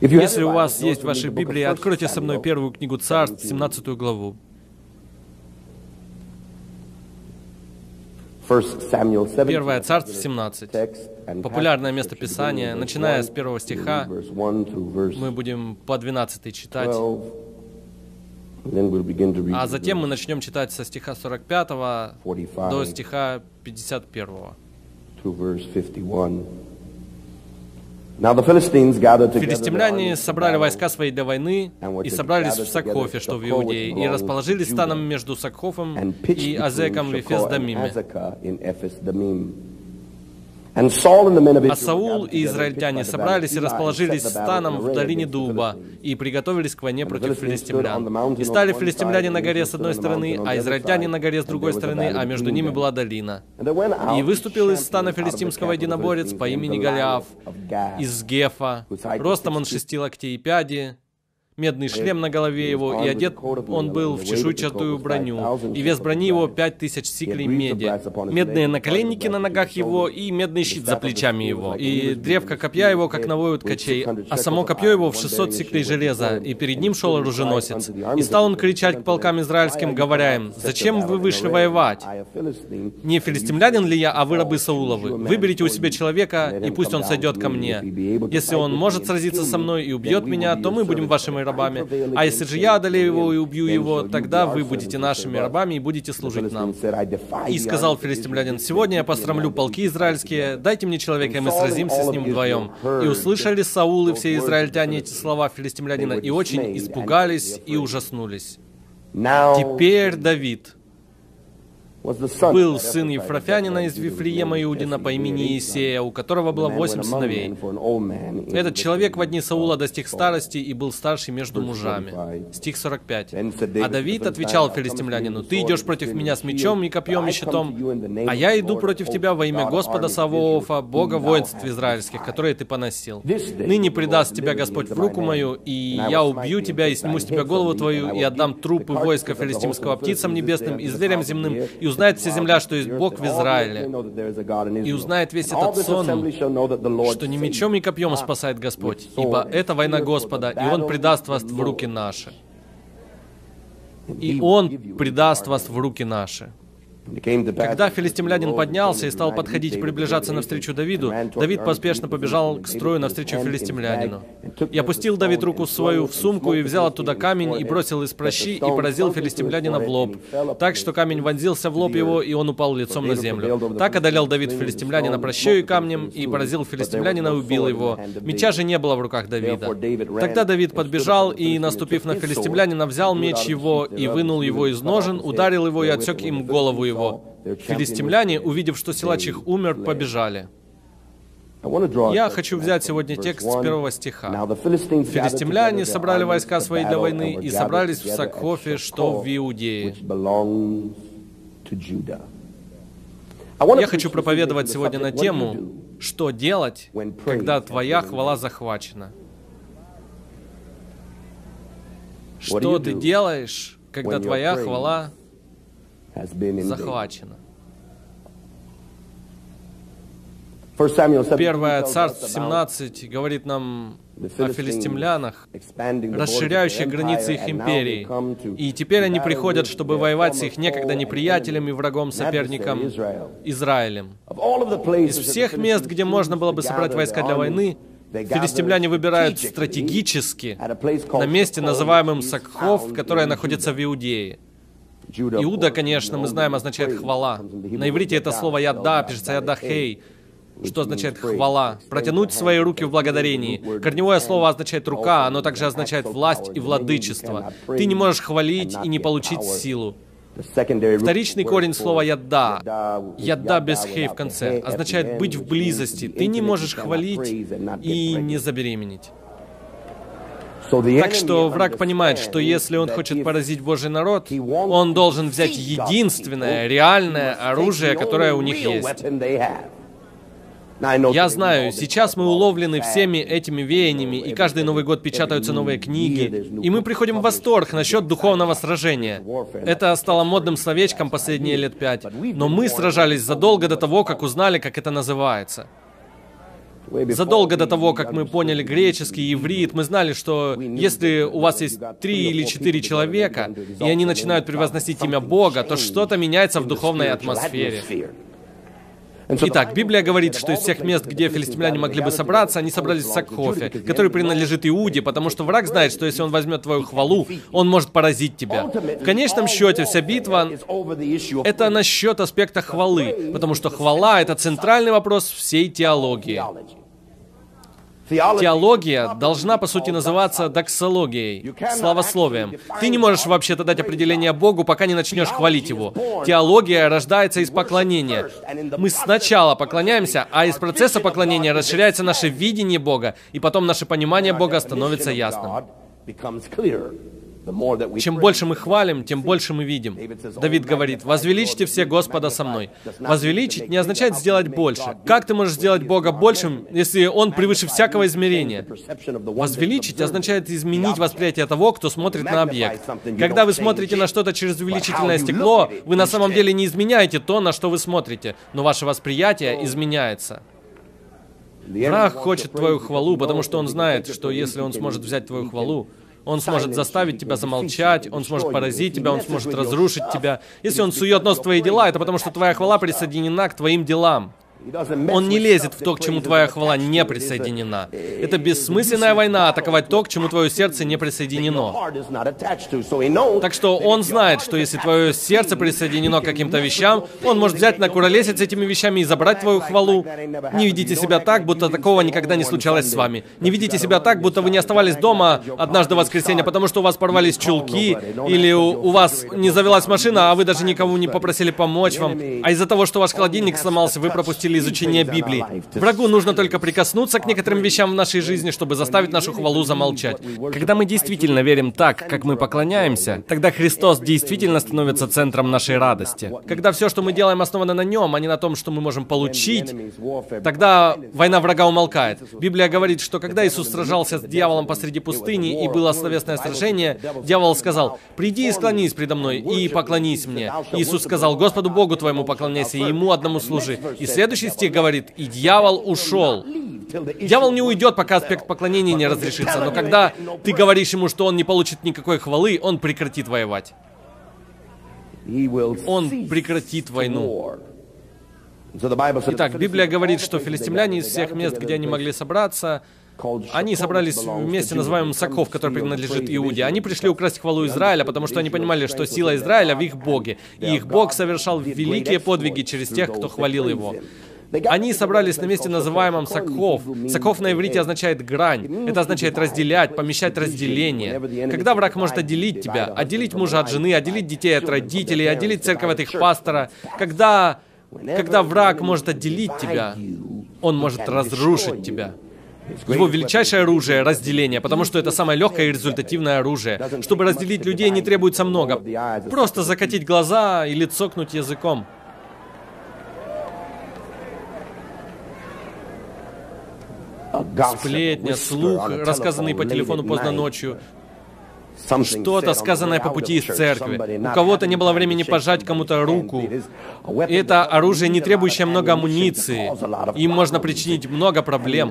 Если у вас есть в вашей Библии, откройте со мной первую книгу Царств, 17 главу. Первое Царство 17. Популярное место Писания. Начиная с первого стиха, мы будем по 12 читать. А затем мы начнем читать со стиха 45 до стиха 51. Филистимляне собрали войска свои для войны и собрались в Сакхофе, что в Иудее, и расположились станом между Сакхофом и Азеком в Эфес-Дамиме. А Саул и израильтяне собрались и расположились станом в долине Дуба и приготовились к войне против филистимлян. И стали филистимляне на горе с одной стороны, а израильтяне на горе с другой стороны, а между ними была долина. И выступил из стана филистимского единоборец по имени Голиаф из Гефа. Ростом он шести локтей и пяди, медный шлем на голове его, и одет он был в чешуйчатую броню, и вес брони его пять тысяч сиклей меди, медные наколенники на ногах его, и медный щит за плечами его, и древко копья его, как навою ткачей, а само копье его в шестьсот сиклей железа, и перед ним шел оруженосец. И стал он кричать к полкам израильским, говоря им, «Зачем вы вышли воевать? Не филистимлянин ли я, а вы рабы Сауловы? Выберите у себя человека, и пусть он сойдет ко мне. Если он может сразиться со мной и убьет меня, то мы будем вашими рабами. А если же я одолею его и убью его, тогда вы будете нашими рабами и будете служить нам. И сказал филистимлянин, сегодня я посрамлю полки израильские, дайте мне человека, и мы сразимся с ним вдвоем. И услышали Саул и все израильтяне эти слова филистимлянина, и очень испугались и ужаснулись. Теперь Давид, был сын Ефрофянина из Вифлеема Иудина по имени Иисея, у которого было восемь сыновей. Этот человек в одни Саула достиг старости и был старший между мужами. Стих 45. А Давид отвечал филистимлянину, «Ты идешь против меня с мечом и копьем и щитом, а я иду против тебя во имя Господа Савоофа, Бога воинств израильских, которые ты поносил. Ныне предаст тебя Господь в руку мою, и я убью тебя и сниму с тебя голову твою, и отдам трупы войска филистимского птицам небесным и зверям земным, и узнает вся земля, что есть Бог в Израиле. И узнает весь этот сон, что ни мечом, ни копьем спасает Господь, ибо это война Господа, и Он предаст вас в руки наши. И Он предаст вас в руки наши. Когда филистимлянин поднялся и стал подходить и приближаться навстречу Давиду, Давид поспешно побежал к строю навстречу филистимлянину. И опустил Давид руку свою в сумку и взял оттуда камень и бросил из прощи и поразил филистимлянина в лоб, так что камень вонзился в лоб его, и он упал лицом на землю. Так одолел Давид филистимлянина прощою камнем и поразил филистимлянина и убил его. Меча же не было в руках Давида. Тогда Давид подбежал и, наступив на филистимлянина, взял меч его и вынул его из ножен, ударил его и отсек им голову его. Филистимляне, увидев, что силач их умер, побежали. Я хочу взять сегодня текст с первого стиха. Филистимляне собрали войска свои для войны и собрались в Сакхофе, что в Иудее. Я хочу проповедовать сегодня на тему, что делать, когда твоя хвала захвачена. Что ты делаешь, когда твоя хвала захвачено. Первое Царство 17 говорит нам о филистимлянах, расширяющих границы их империи. И теперь они приходят, чтобы воевать с их некогда неприятелем и врагом, соперником Израилем. Из всех мест, где можно было бы собрать войска для войны, филистимляне выбирают стратегически на месте, называемом Сакхов, которое находится в Иудее. Иуда, конечно, мы знаем, означает хвала. На иврите это слово «ядда» пишется «ядахей», что означает «хвала». Протянуть свои руки в благодарении. Корневое слово означает «рука», оно также означает «власть» и «владычество». Ты не можешь хвалить и не получить силу. Вторичный корень слова «ядда», «ядда» без «хей» в конце, означает «быть в близости». Ты не можешь хвалить и не забеременеть. Так что враг понимает, что если он хочет поразить Божий народ, он должен взять единственное реальное оружие, которое у них есть. Я знаю, сейчас мы уловлены всеми этими веяниями, и каждый Новый год печатаются новые книги, и мы приходим в восторг насчет духовного сражения. Это стало модным словечком последние лет пять, но мы сражались задолго до того, как узнали, как это называется. Задолго до того, как мы поняли греческий, иврит, мы знали, что если у вас есть три или четыре человека, и они начинают превозносить имя Бога, то что-то меняется в духовной атмосфере. Итак, Библия говорит, что из всех мест, где филистимляне могли бы собраться, они собрались в Сакхофе, который принадлежит Иуде, потому что враг знает, что если он возьмет твою хвалу, он может поразить тебя. В конечном счете, вся битва — это насчет аспекта хвалы, потому что хвала — это центральный вопрос всей теологии. Теология должна, по сути, называться доксологией, славословием. Ты не можешь вообще-то дать определение Богу, пока не начнешь хвалить Его. Теология рождается из поклонения. Мы сначала поклоняемся, а из процесса поклонения расширяется наше видение Бога, и потом наше понимание Бога становится ясным. Чем больше мы хвалим, тем больше мы видим. Давид говорит, «Возвеличьте все Господа со мной». Возвеличить не означает сделать больше. Как ты можешь сделать Бога большим, если Он превыше всякого измерения? Возвеличить означает изменить восприятие того, кто смотрит на объект. Когда вы смотрите на что-то через увеличительное стекло, вы на самом деле не изменяете то, на что вы смотрите, но ваше восприятие изменяется. Враг хочет твою хвалу, потому что он знает, что если он сможет взять твою хвалу, он сможет заставить тебя замолчать, он сможет поразить тебя, он сможет разрушить тебя. Если он сует нос в твои дела, это потому что твоя хвала присоединена к твоим делам. Он не лезет в то, к чему твоя хвала не присоединена. Это бессмысленная война атаковать то, к чему твое сердце не присоединено. Так что он знает, что если твое сердце присоединено к каким-то вещам, он может взять на куролесить с этими вещами и забрать твою хвалу. Не ведите себя так, будто такого никогда не случалось с вами. Не ведите себя так, будто вы не оставались дома однажды в воскресенье, потому что у вас порвались чулки, или у, у вас не завелась машина, а вы даже никому не попросили помочь вам. А из-за того, что ваш холодильник сломался, вы пропустили или изучения Библии. Врагу нужно только прикоснуться к некоторым вещам в нашей жизни, чтобы заставить нашу хвалу замолчать. Когда мы действительно верим так, как мы поклоняемся, тогда Христос действительно становится центром нашей радости. Когда все, что мы делаем, основано на Нем, а не на том, что мы можем получить, тогда война врага умолкает. Библия говорит, что когда Иисус сражался с дьяволом посреди пустыни и было словесное сражение, дьявол сказал, «Приди и склонись предо мной, и поклонись мне». Иисус сказал, «Господу Богу твоему поклоняйся, и Ему одному служи». И следующий Стих говорит, «И дьявол ушел». Дьявол не уйдет, пока аспект поклонения не разрешится, но когда ты говоришь ему, что он не получит никакой хвалы, он прекратит воевать. Он прекратит войну. Итак, Библия говорит, что филистимляне из всех мест, где они могли собраться, они собрались в месте, называемом Саков, который принадлежит Иуде. Они пришли украсть хвалу Израиля, потому что они понимали, что сила Израиля в их Боге. И их Бог совершал великие подвиги через тех, кто хвалил его. Они собрались на месте, называемом Сакхов. Сакхов на иврите означает грань. Это означает разделять, помещать разделение. Когда враг может отделить тебя, отделить мужа от жены, отделить детей от родителей, отделить церковь от их пастора, когда, когда враг может отделить тебя, он может разрушить тебя. Его величайшее оружие — разделение, потому что это самое легкое и результативное оружие. Чтобы разделить людей, не требуется много. Просто закатить глаза или цокнуть языком. Сплетня, слух, рассказанный по телефону поздно ночью, что-то, сказанное по пути из церкви. У кого-то не было времени пожать кому-то руку. И это оружие, не требующее много амуниции. Им можно причинить много проблем.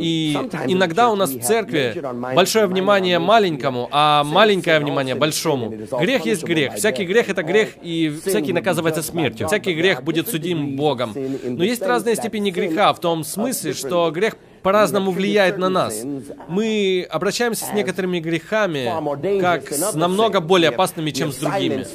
И иногда у нас в церкви большое внимание маленькому, а маленькое внимание большому. Грех есть грех. Всякий грех — это грех, и всякий наказывается смертью. Всякий грех будет судим Богом. Но есть разные степени греха в том смысле, что грех по-разному влияет на нас. Мы обращаемся с некоторыми грехами как с намного более опасными, чем с другими.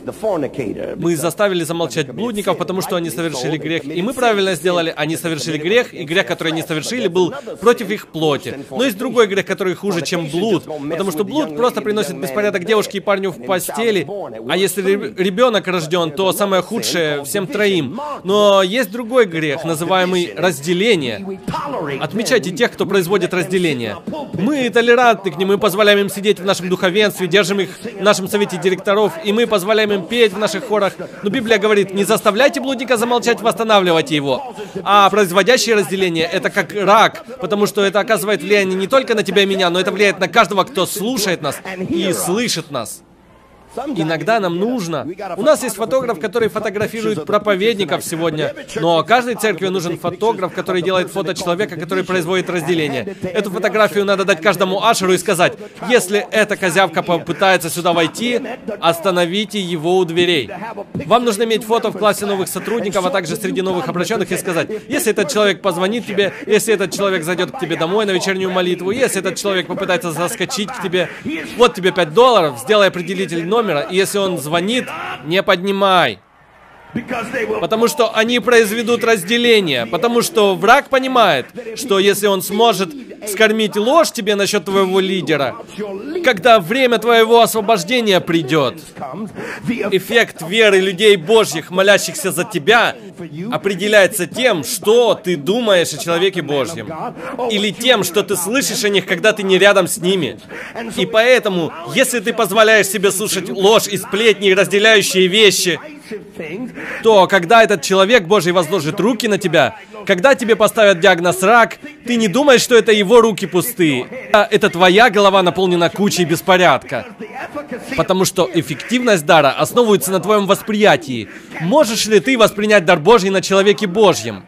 Мы заставили замолчать блудников, потому что они совершили грех. И мы правильно сделали, они совершили грех, и грех, который они совершили, был против их плоти. Но есть другой грех, который хуже, чем блуд, потому что блуд просто приносит беспорядок девушке и парню в постели, а если ребенок рожден, то самое худшее всем троим. Но есть другой грех, называемый разделение. Отмечайте тех, кто производит разделение. Мы толерантны к ним, мы позволяем им сидеть в нашем духовенстве, держим их в нашем совете директоров, и мы позволяем им петь в наших хорах. Но Библия говорит, не заставляйте блудника замолчать, восстанавливайте его. А производящее разделение — это как рак, потому что это оказывает влияние не только на тебя и меня, но это влияет на каждого, кто слушает нас и слышит нас. Иногда нам нужно. У нас есть фотограф, который фотографирует проповедников сегодня, но каждой церкви нужен фотограф, который делает фото человека, который производит разделение. Эту фотографию надо дать каждому ашеру и сказать, если эта козявка попытается сюда войти, остановите его у дверей. Вам нужно иметь фото в классе новых сотрудников, а также среди новых обращенных и сказать, если этот человек позвонит тебе, если этот человек зайдет к тебе домой на вечернюю молитву, если этот человек попытается заскочить к тебе, вот тебе 5 долларов, сделай определитель номера, и если он звонит, не поднимай. Потому что они произведут разделение. Потому что враг понимает, что если он сможет скормить ложь тебе насчет твоего лидера, когда время твоего освобождения придет, эффект веры людей Божьих, молящихся за тебя, определяется тем, что ты думаешь о человеке Божьем. Или тем, что ты слышишь о них, когда ты не рядом с ними. И поэтому, если ты позволяешь себе слушать ложь и сплетни и разделяющие вещи, то когда этот человек Божий возложит руки на тебя, когда тебе поставят диагноз рак, ты не думаешь, что это его руки пустые. А это твоя голова наполнена кучей беспорядка. Потому что эффективность дара основывается на твоем восприятии. Можешь ли ты воспринять дар Божий на человеке Божьем?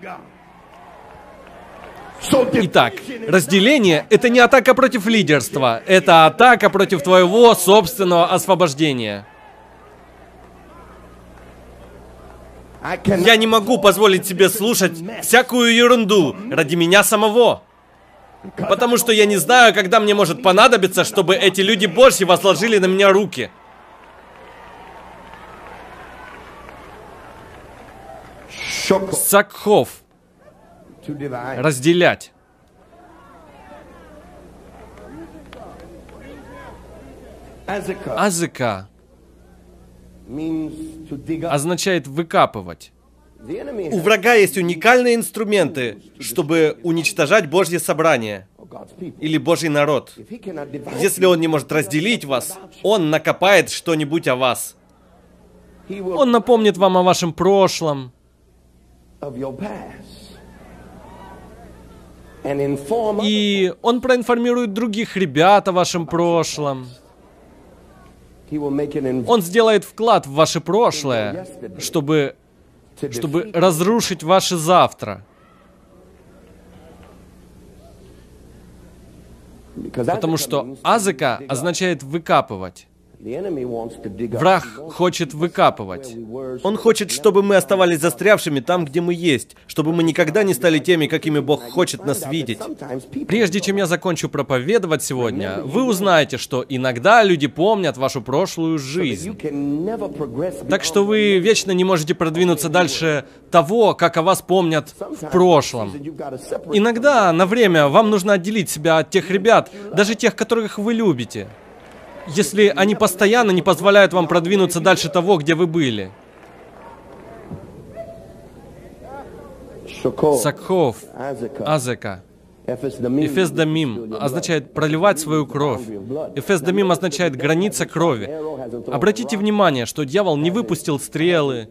Итак, разделение — это не атака против лидерства, это атака против твоего собственного освобождения. Я не могу позволить себе слушать всякую ерунду ради меня самого. Потому что я не знаю, когда мне может понадобиться, чтобы эти люди Божьи возложили на меня руки. Сакхов. Разделять. Азыка означает выкапывать. У врага есть уникальные инструменты, чтобы уничтожать Божье собрание или Божий народ. Если он не может разделить вас, он накопает что-нибудь о вас. Он напомнит вам о вашем прошлом. И он проинформирует других ребят о вашем прошлом. Он сделает вклад в ваше прошлое, чтобы, чтобы разрушить ваше завтра. Потому что азыка означает выкапывать. Враг хочет выкапывать. Он хочет, чтобы мы оставались застрявшими там, где мы есть, чтобы мы никогда не стали теми, какими Бог хочет нас видеть. Прежде чем я закончу проповедовать сегодня, вы узнаете, что иногда люди помнят вашу прошлую жизнь. Так что вы вечно не можете продвинуться дальше того, как о вас помнят в прошлом. Иногда на время вам нужно отделить себя от тех ребят, даже тех, которых вы любите если они постоянно не позволяют вам продвинуться дальше того, где вы были. Сакхов, Азека. Эфес Дамим означает проливать свою кровь. Эфес Дамим означает граница крови. Обратите внимание, что дьявол не выпустил стрелы,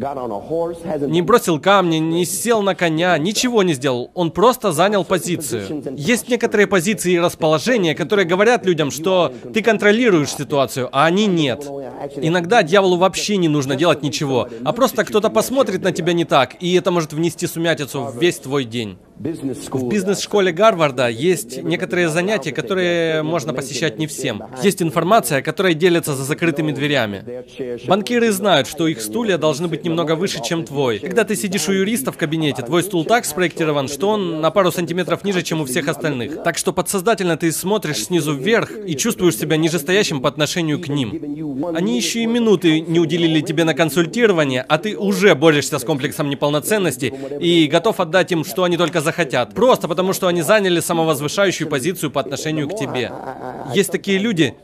не бросил камни, не сел на коня, ничего не сделал. Он просто занял позицию. Есть некоторые позиции и расположения, которые говорят людям, что ты контролируешь ситуацию, а они нет. Иногда дьяволу вообще не нужно делать ничего, а просто кто-то посмотрит на тебя не так, и это может внести сумятицу в весь твой день. В бизнес-школе Гарварда есть некоторые занятия, которые можно посещать не всем. Есть информация, которая делится за закрытыми дверями. Банкиры знают, что их стулья должны быть немного выше, чем твой. Когда ты сидишь у юриста в кабинете, твой стул так спроектирован, что он на пару сантиметров ниже, чем у всех остальных. Так что подсознательно ты смотришь снизу вверх и чувствуешь себя нижестоящим по отношению к ним. Они еще и минуты не уделили тебе на консультирование, а ты уже борешься с комплексом неполноценности и готов отдать им, что они только захотят. Просто потому, что они заняли самовозвышающую позицию по отношению к тебе. Есть такие люди.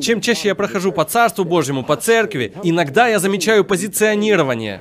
Чем чаще я прохожу по Царству Божьему, по церкви, иногда я замечаю позиционирование.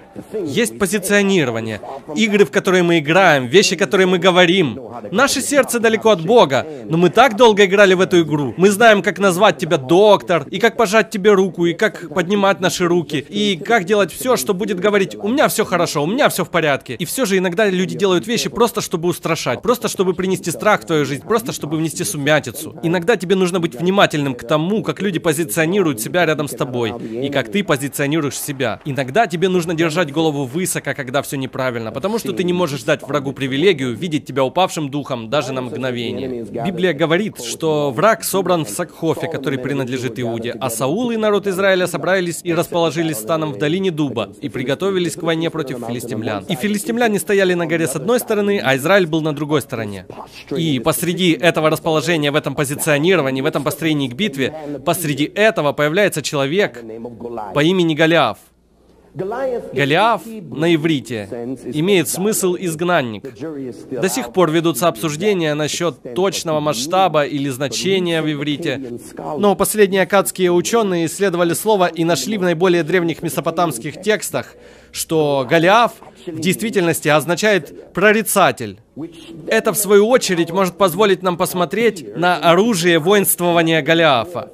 Есть позиционирование. Игры, в которые мы играем, вещи, которые мы говорим. Наше сердце далеко от Бога, но мы так долго играли в эту игру. Мы знаем, как назвать тебя доктор, и как пожать тебе руку, и как поднимать наши руки, и как делать все, что будет говорить, у меня все хорошо, у меня все в порядке. И все же иногда люди делают вещи просто, чтобы устрашать, просто чтобы принести страх в твою жизнь, просто чтобы внести сумятицу. Иногда тебе нужно быть внимательным к тому, как люди позиционируют себя рядом с тобой, и как ты позиционируешь себя. Иногда тебе нужно держать голову высоко, когда все неправильно, потому что ты не можешь дать врагу привилегию видеть тебя упавшим духом даже на мгновение. Библия говорит, что враг собран в Сакхофе, который принадлежит Иуде, а Саул и народ Израиля собрались и расположились станом в долине Дуба и приготовились к войне против филистимлян. И филистимляне стояли на горе с одной стороны, а Израиль был на другой стороне. И посреди этого расположения, в этом позиционировании, в этом построении к битве, посреди этого появляется человек по имени Голиаф. Голиаф на иврите имеет смысл «изгнанник». До сих пор ведутся обсуждения насчет точного масштаба или значения в иврите. Но последние акадские ученые исследовали слово и нашли в наиболее древних месопотамских текстах, что Голиаф в действительности означает «прорицатель». Это, в свою очередь, может позволить нам посмотреть на оружие воинствования Голиафа.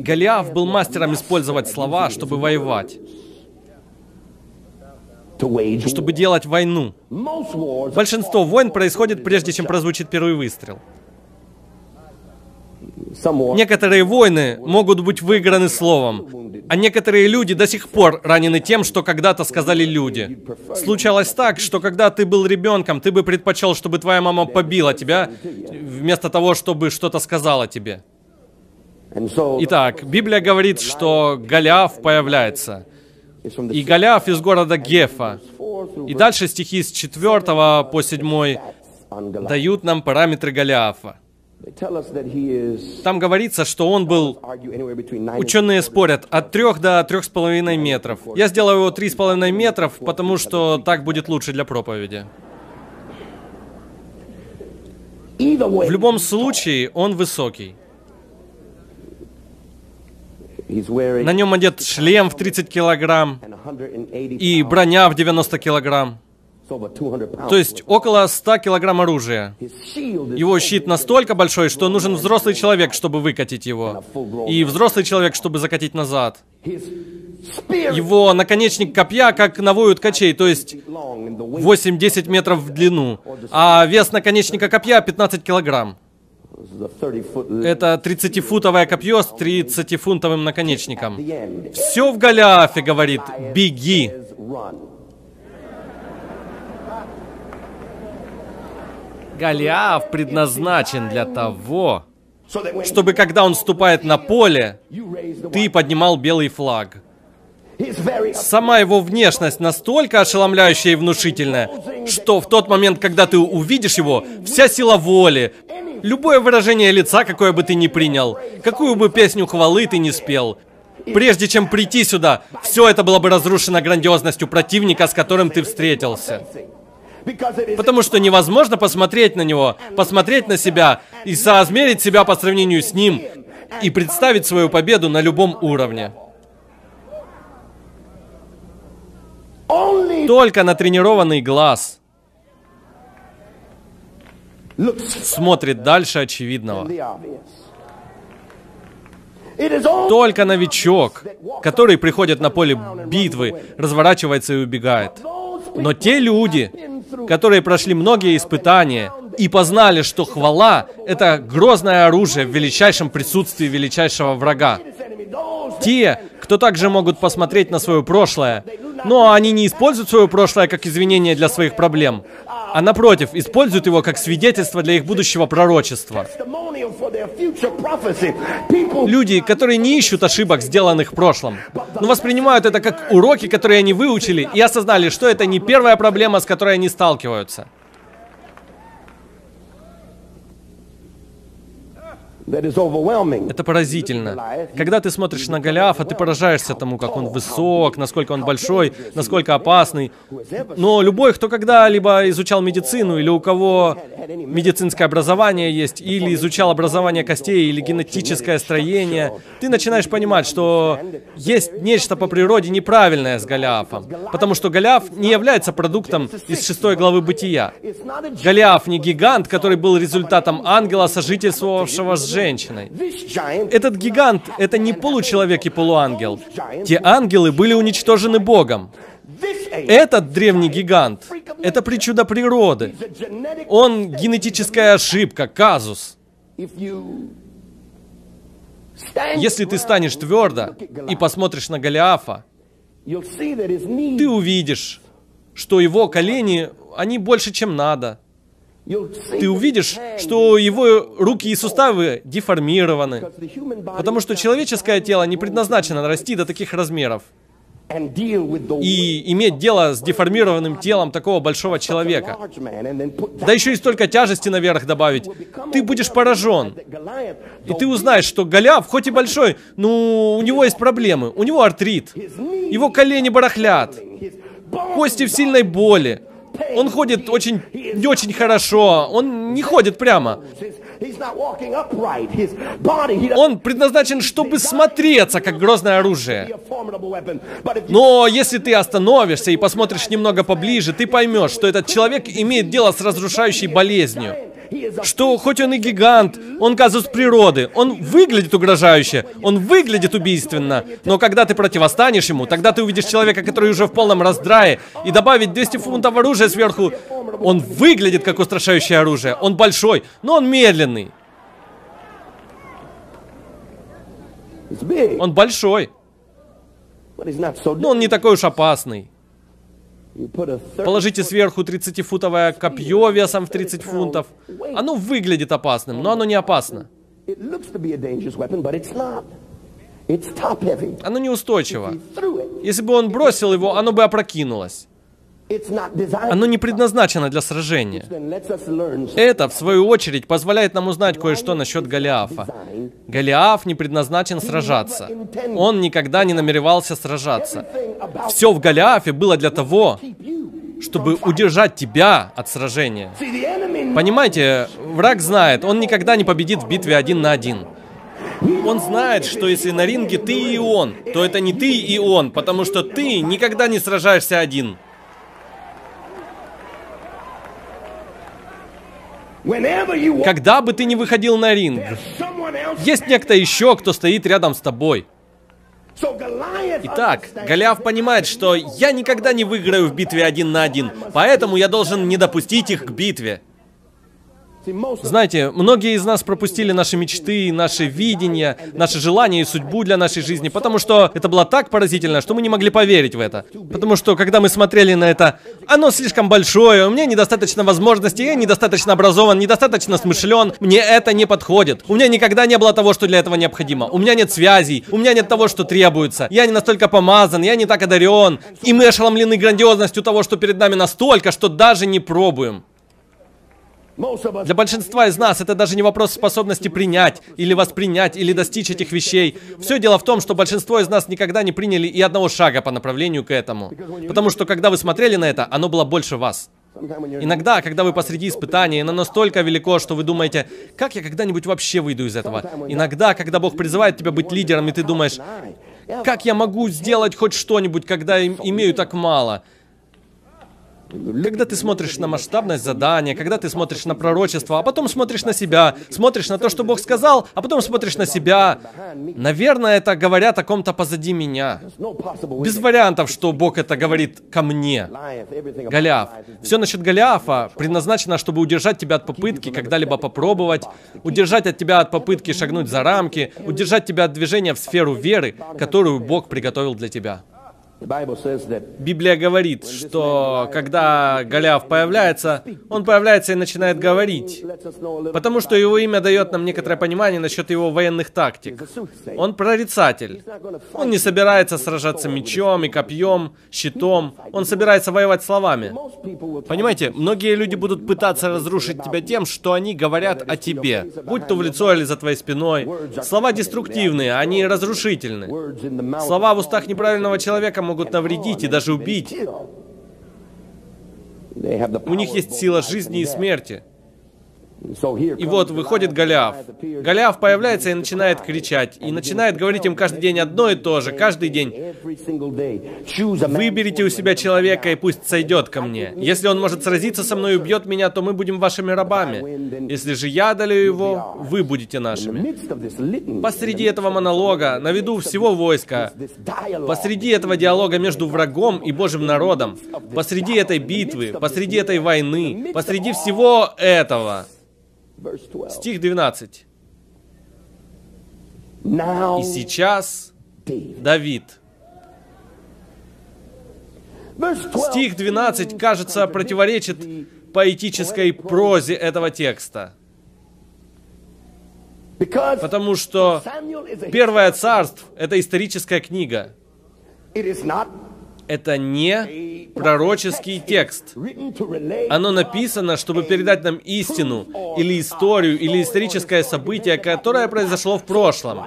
Голиаф был мастером использовать слова, чтобы воевать. Чтобы делать войну. Большинство войн происходит прежде, чем прозвучит первый выстрел. Некоторые войны могут быть выиграны словом, а некоторые люди до сих пор ранены тем, что когда-то сказали люди. Случалось так, что когда ты был ребенком, ты бы предпочел, чтобы твоя мама побила тебя, вместо того, чтобы что-то сказала тебе. Итак, Библия говорит, что Голиаф появляется. И Голиаф из города Гефа. И дальше стихи с 4 по 7 дают нам параметры Голиафа. Там говорится, что он был, ученые спорят, от 3 до 3,5 метров. Я сделаю его 3,5 метров, потому что так будет лучше для проповеди. В любом случае, он высокий. На нем одет шлем в 30 килограмм и броня в 90 килограмм. То есть около 100 килограмм оружия. Его щит настолько большой, что нужен взрослый человек, чтобы выкатить его. И взрослый человек, чтобы закатить назад. Его наконечник копья, как навоют качей, то есть 8-10 метров в длину. А вес наконечника копья 15 килограмм. Это 30-футовое копье с 30-фунтовым наконечником. Все в Голиафе говорит «беги». Голиаф предназначен для того, чтобы когда он ступает на поле, ты поднимал белый флаг. Сама его внешность настолько ошеломляющая и внушительная, что в тот момент, когда ты увидишь его, вся сила воли, любое выражение лица, какое бы ты ни принял, какую бы песню хвалы ты не спел, прежде чем прийти сюда, все это было бы разрушено грандиозностью противника, с которым ты встретился. Потому что невозможно посмотреть на него, посмотреть на себя и соизмерить себя по сравнению с ним и представить свою победу на любом уровне. Только натренированный глаз смотрит дальше очевидного. Только новичок, который приходит на поле битвы, разворачивается и убегает. Но те люди, которые прошли многие испытания и познали, что хвала — это грозное оружие в величайшем присутствии величайшего врага. Те, кто также могут посмотреть на свое прошлое, но они не используют свое прошлое как извинение для своих проблем, а напротив, используют его как свидетельство для их будущего пророчества. Люди, которые не ищут ошибок, сделанных в прошлом, но воспринимают это как уроки, которые они выучили, и осознали, что это не первая проблема, с которой они сталкиваются. Это поразительно. Когда ты смотришь на Голиафа, ты поражаешься тому, как он высок, насколько он большой, насколько опасный. Но любой, кто когда-либо изучал медицину, или у кого медицинское образование есть, или изучал образование костей, или генетическое строение, ты начинаешь понимать, что есть нечто по природе неправильное с Голиафом. Потому что Голиаф не является продуктом из шестой главы Бытия. Голиаф не гигант, который был результатом ангела, сожительствовавшего с женщиной женщиной. Этот гигант — это не получеловек и полуангел. Те ангелы были уничтожены Богом. Этот древний гигант — это причуда природы. Он генетическая ошибка, казус. Если ты станешь твердо и посмотришь на Голиафа, ты увидишь, что его колени, они больше, чем надо. Ты увидишь, что его руки и суставы деформированы, потому что человеческое тело не предназначено расти до таких размеров и иметь дело с деформированным телом такого большого человека, да еще и столько тяжести наверх добавить, ты будешь поражен. И ты узнаешь, что Голиаф, хоть и большой, но у него есть проблемы. У него артрит. Его колени барахлят. Кости в сильной боли. Он ходит очень, не очень хорошо. Он не ходит прямо. Он предназначен, чтобы смотреться, как грозное оружие. Но если ты остановишься и посмотришь немного поближе, ты поймешь, что этот человек имеет дело с разрушающей болезнью что хоть он и гигант, он казус природы, он выглядит угрожающе, он выглядит убийственно, но когда ты противостанешь ему, тогда ты увидишь человека, который уже в полном раздрае, и добавить 200 фунтов оружия сверху, он выглядит как устрашающее оружие, он большой, но он медленный. Он большой, но он не такой уж опасный. Положите сверху 30-футовое копье весом в 30 фунтов. Оно выглядит опасным, но оно не опасно. Оно неустойчиво. Если бы он бросил его, оно бы опрокинулось. Оно не предназначено для сражения. Это, в свою очередь, позволяет нам узнать кое-что насчет Голиафа. Голиаф не предназначен сражаться. Он никогда не намеревался сражаться. Все в Голиафе было для того, чтобы удержать тебя от сражения. Понимаете, враг знает, он никогда не победит в битве один на один. Он знает, что если на ринге ты и он, то это не ты и он, потому что ты никогда не сражаешься один. Когда бы ты ни выходил на ринг, есть некто еще, кто стоит рядом с тобой. Итак, Голиаф понимает, что я никогда не выиграю в битве один на один, поэтому я должен не допустить их к битве. Знаете, многие из нас пропустили наши мечты, наши видения, наши желания и судьбу для нашей жизни, потому что это было так поразительно, что мы не могли поверить в это. Потому что, когда мы смотрели на это, оно слишком большое, у меня недостаточно возможностей, я недостаточно образован, недостаточно смышлен, мне это не подходит. У меня никогда не было того, что для этого необходимо. У меня нет связей, у меня нет того, что требуется. Я не настолько помазан, я не так одарен. И мы ошеломлены грандиозностью того, что перед нами настолько, что даже не пробуем. Для большинства из нас это даже не вопрос способности принять, или воспринять, или достичь этих вещей. Все дело в том, что большинство из нас никогда не приняли и одного шага по направлению к этому. Потому что когда вы смотрели на это, оно было больше вас. Иногда, когда вы посреди испытания, оно настолько велико, что вы думаете, как я когда-нибудь вообще выйду из этого? Иногда, когда Бог призывает тебя быть лидером, и ты думаешь, как я могу сделать хоть что-нибудь, когда имею так мало? Когда ты смотришь на масштабность задания, когда ты смотришь на пророчество, а потом смотришь на себя, смотришь на то, что Бог сказал, а потом смотришь на себя, наверное, это говорят о ком-то позади меня. Без вариантов, что Бог это говорит ко мне. Голиаф. Все насчет Голиафа предназначено, чтобы удержать тебя от попытки когда-либо попробовать, удержать от тебя от попытки шагнуть за рамки, удержать тебя от движения в сферу веры, которую Бог приготовил для тебя. Библия говорит, что когда Голиаф появляется, он появляется и начинает говорить, потому что его имя дает нам некоторое понимание насчет его военных тактик. Он прорицатель. Он не собирается сражаться мечом и копьем, щитом. Он собирается воевать словами. Понимаете, многие люди будут пытаться разрушить тебя тем, что они говорят о тебе, будь то в лицо или за твоей спиной. Слова деструктивные, они разрушительны. Слова в устах неправильного человека могут навредить и даже убить. У них есть сила жизни и смерти. И вот выходит Голиаф. Голиаф появляется и начинает кричать. И начинает говорить им каждый день одно и то же, каждый день. Выберите у себя человека, и пусть сойдет ко мне. Если он может сразиться со мной и убьет меня, то мы будем вашими рабами. Если же я одолею его, вы будете нашими. Посреди этого монолога, на виду всего войска, посреди этого диалога между врагом и Божьим народом, посреди этой битвы, посреди этой войны, посреди всего этого, Стих 12. И сейчас Давид. Стих 12, кажется, противоречит поэтической прозе этого текста. Потому что Первое царство — это историческая книга это не пророческий текст. Оно написано, чтобы передать нам истину, или историю, или историческое событие, которое произошло в прошлом.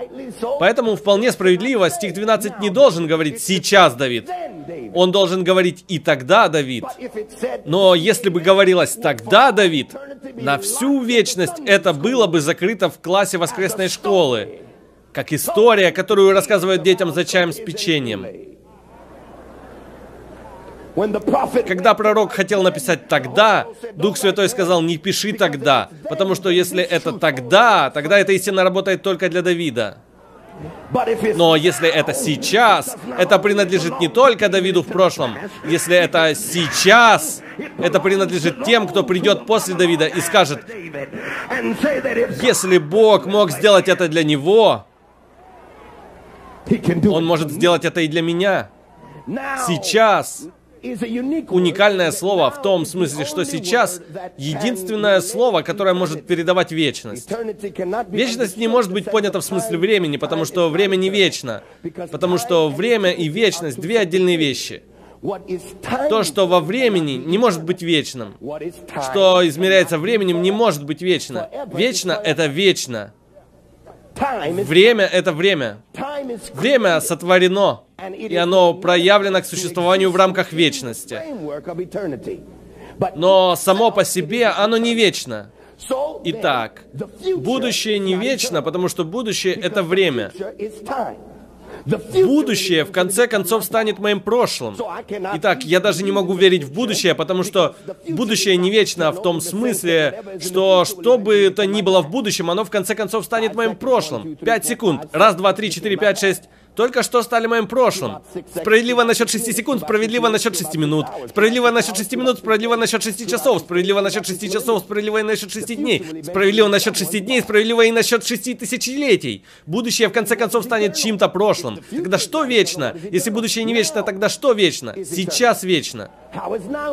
Поэтому вполне справедливо стих 12 не должен говорить «сейчас, Давид». Он должен говорить «и тогда, Давид». Но если бы говорилось «тогда, Давид», на всю вечность это было бы закрыто в классе воскресной школы, как история, которую рассказывают детям за чаем с печеньем. Когда пророк хотел написать «тогда», Дух Святой сказал «не пиши тогда», потому что если это «тогда», тогда эта истина работает только для Давида. Но если это сейчас, это принадлежит не только Давиду в прошлом. Если это сейчас, это принадлежит тем, кто придет после Давида и скажет, если Бог мог сделать это для него, Он может сделать это и для меня. Сейчас уникальное слово в том смысле, что сейчас единственное слово, которое может передавать вечность. Вечность не может быть понята в смысле времени, потому что время не вечно. Потому что время и вечность — две отдельные вещи. То, что во времени, не может быть вечным. Что измеряется временем, не может быть вечно. Вечно — это вечно. Время — это время. Время сотворено, и оно проявлено к существованию в рамках вечности. Но само по себе оно не вечно. Итак, будущее не вечно, потому что будущее — это время. Будущее, в конце концов, станет моим прошлым. Итак, я даже не могу верить в будущее, потому что будущее не вечно в том смысле, что что бы это ни было в будущем, оно в конце концов станет моим прошлым. Пять секунд. Раз, два, три, четыре, пять, шесть только что стали моим прошлым. Справедливо насчет 6 секунд, справедливо насчет 6 минут. Справедливо насчет 6 минут, справедливо насчет 6 часов. Справедливо насчет 6 часов, справедливо и насчет 6 дней. Справедливо насчет 6 дней, справедливо и насчет 6 тысячелетий. Будущее в конце концов станет чьим-то прошлым. Тогда что вечно? Если будущее не вечно, тогда что вечно? Сейчас вечно.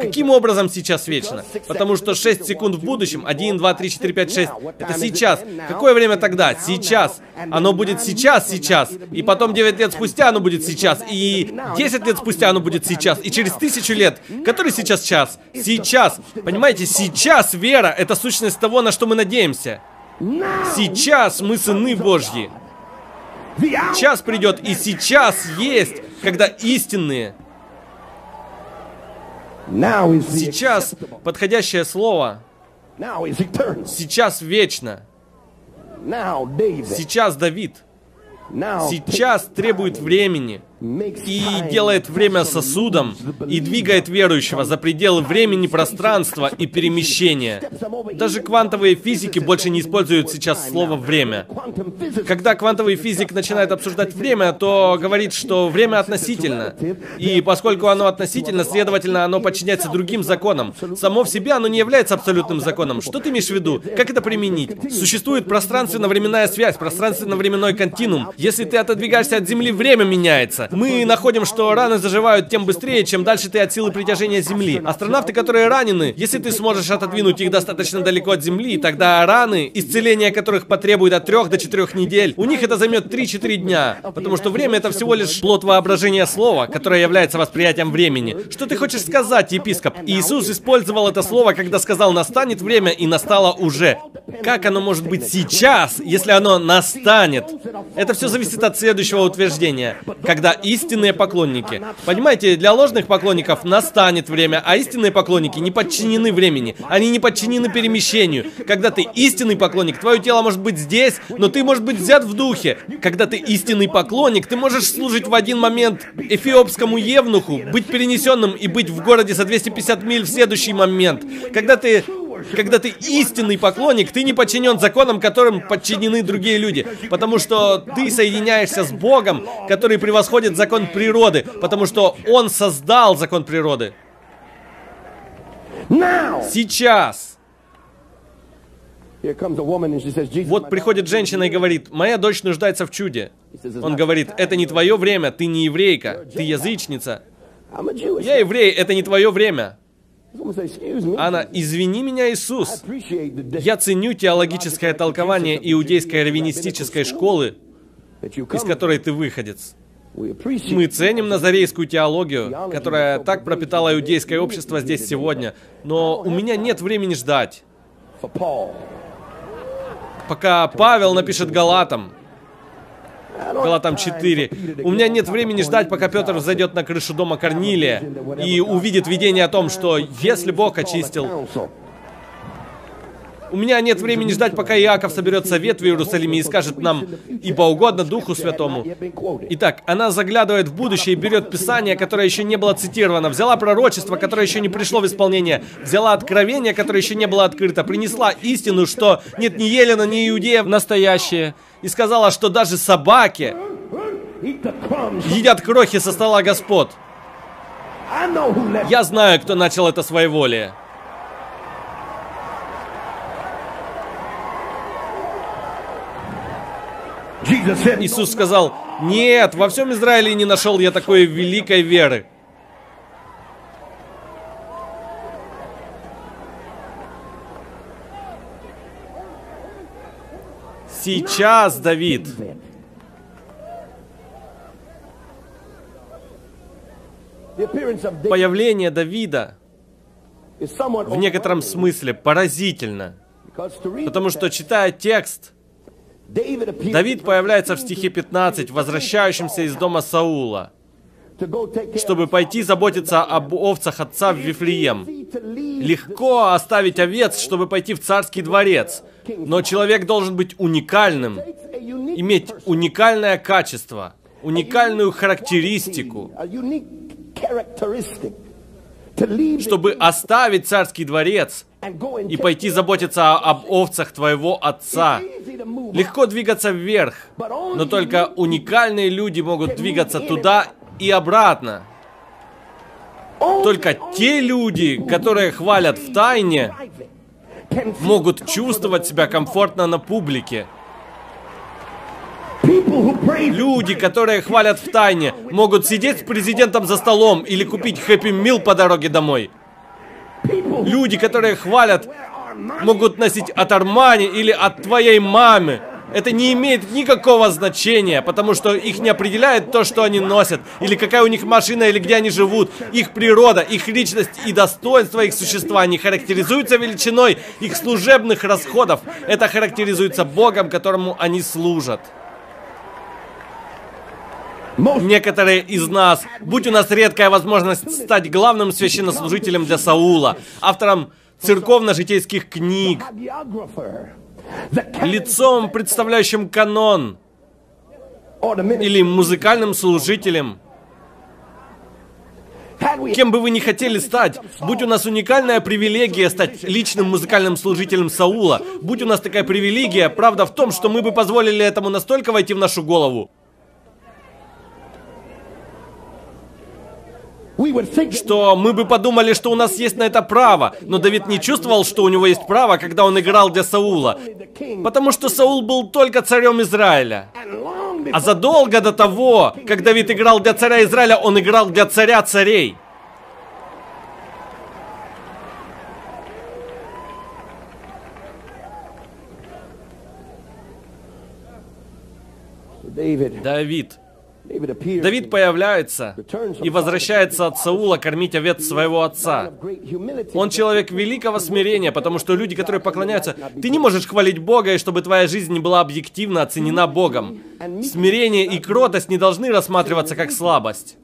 Каким образом сейчас вечно? Потому что 6 секунд в будущем, 1, 2, 3, 4, 5, 6, это сейчас. Какое время тогда? Сейчас. Оно будет сейчас, сейчас. И потом 9 лет спустя оно будет сейчас. И 10 лет спустя оно будет сейчас. И через тысячу лет. Который сейчас час? Сейчас. Понимаете, сейчас вера — это сущность того, на что мы надеемся. Сейчас мы сыны Божьи. Час придет, и сейчас есть, когда истинные Сейчас подходящее слово. Сейчас вечно. Сейчас Давид. Сейчас требует времени и делает время сосудом и двигает верующего за пределы времени, пространства и перемещения. Даже квантовые физики больше не используют сейчас слово «время». Когда квантовый физик начинает обсуждать время, то говорит, что время относительно. И поскольку оно относительно, следовательно, оно подчиняется другим законам. Само в себе оно не является абсолютным законом. Что ты имеешь в виду? Как это применить? Существует пространственно-временная связь, пространственно-временной континуум. Если ты отодвигаешься от Земли, время меняется. Мы находим, что раны заживают тем быстрее, чем дальше ты от силы притяжения Земли. Астронавты, которые ранены, если ты сможешь отодвинуть их достаточно далеко от Земли, тогда раны, исцеление которых потребует от 3 до 4 недель, у них это займет 3-4 дня. Потому что время это всего лишь плод воображения слова, которое является восприятием времени. Что ты хочешь сказать, епископ? Иисус использовал это слово, когда сказал «настанет время» и «настало уже». Как оно может быть сейчас, если оно настанет? Это все зависит от следующего утверждения. Когда истинные поклонники. Понимаете, для ложных поклонников настанет время, а истинные поклонники не подчинены времени. Они не подчинены перемещению. Когда ты истинный поклонник, твое тело может быть здесь, но ты можешь быть взят в духе. Когда ты истинный поклонник, ты можешь служить в один момент эфиопскому евнуху, быть перенесенным и быть в городе за 250 миль в следующий момент. Когда ты когда ты истинный поклонник, ты не подчинен законам, которым подчинены другие люди. Потому что ты соединяешься с Богом, который превосходит закон природы. Потому что Он создал закон природы. Сейчас. Вот приходит женщина и говорит, моя дочь нуждается в чуде. Он говорит, это не твое время, ты не еврейка, ты язычница. Я еврей, это не твое время. Она, извини меня, Иисус. Я ценю теологическое толкование иудейской раввинистической школы, из которой ты выходец. Мы ценим назарейскую теологию, которая так пропитала иудейское общество здесь сегодня, но у меня нет времени ждать. Пока Павел напишет Галатам, Галатам 4. У меня нет времени ждать, пока Петр зайдет на крышу дома Корнилия и увидит видение о том, что если Бог очистил у меня нет времени ждать, пока Иаков соберет совет в Иерусалиме и скажет нам, ибо угодно Духу Святому. Итак, она заглядывает в будущее и берет Писание, которое еще не было цитировано, взяла пророчество, которое еще не пришло в исполнение, взяла откровение, которое еще не было открыто, принесла истину, что нет ни Елена, ни Иудеев настоящее, и сказала, что даже собаки едят крохи со стола Господ. Я знаю, кто начал это своеволие. Иисус сказал, нет, во всем Израиле не нашел я такой великой веры. Сейчас, Давид. Появление Давида в некотором смысле поразительно. Потому что, читая текст, Давид появляется в стихе 15, возвращающимся из дома Саула, чтобы пойти заботиться об овцах отца в Вифлеем. Легко оставить овец, чтобы пойти в царский дворец, но человек должен быть уникальным, иметь уникальное качество, уникальную характеристику, чтобы оставить царский дворец и пойти заботиться об овцах твоего отца. Легко двигаться вверх, но только уникальные люди могут двигаться туда и обратно. Только те люди, которые хвалят в тайне, могут чувствовать себя комфортно на публике. Люди, которые хвалят в тайне, могут сидеть с президентом за столом или купить хэппи мил по дороге домой. Люди, которые хвалят, могут носить от Армани или от твоей мамы. Это не имеет никакого значения, потому что их не определяет то, что они носят, или какая у них машина, или где они живут. Их природа, их личность и достоинство их существования характеризуются величиной их служебных расходов. Это характеризуется Богом, которому они служат. Некоторые из нас, будь у нас редкая возможность стать главным священнослужителем для Саула, автором церковно-житейских книг, лицом, представляющим канон, или музыкальным служителем, Кем бы вы ни хотели стать, будь у нас уникальная привилегия стать личным музыкальным служителем Саула, будь у нас такая привилегия, правда в том, что мы бы позволили этому настолько войти в нашу голову, что мы бы подумали, что у нас есть на это право. Но Давид не чувствовал, что у него есть право, когда он играл для Саула. Потому что Саул был только царем Израиля. А задолго до того, как Давид играл для царя Израиля, он играл для царя царей. Давид Давид появляется и возвращается от Саула кормить овец своего отца. Он человек великого смирения, потому что люди, которые поклоняются, ты не можешь хвалить Бога, и чтобы твоя жизнь не была объективно оценена Богом. Смирение и кротость не должны рассматриваться как слабость.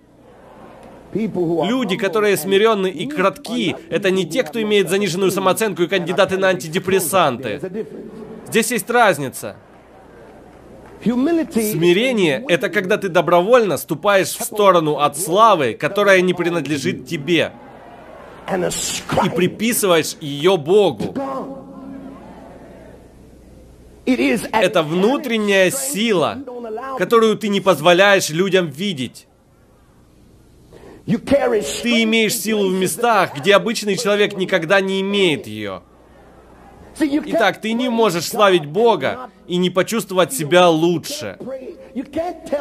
Люди, которые смиренны и кратки, это не те, кто имеет заниженную самооценку и кандидаты на антидепрессанты. Здесь есть разница. Смирение — это когда ты добровольно ступаешь в сторону от славы, которая не принадлежит тебе, и приписываешь ее Богу. Это внутренняя сила, которую ты не позволяешь людям видеть. Ты имеешь силу в местах, где обычный человек никогда не имеет ее. Итак, ты не можешь славить Бога и не почувствовать себя лучше.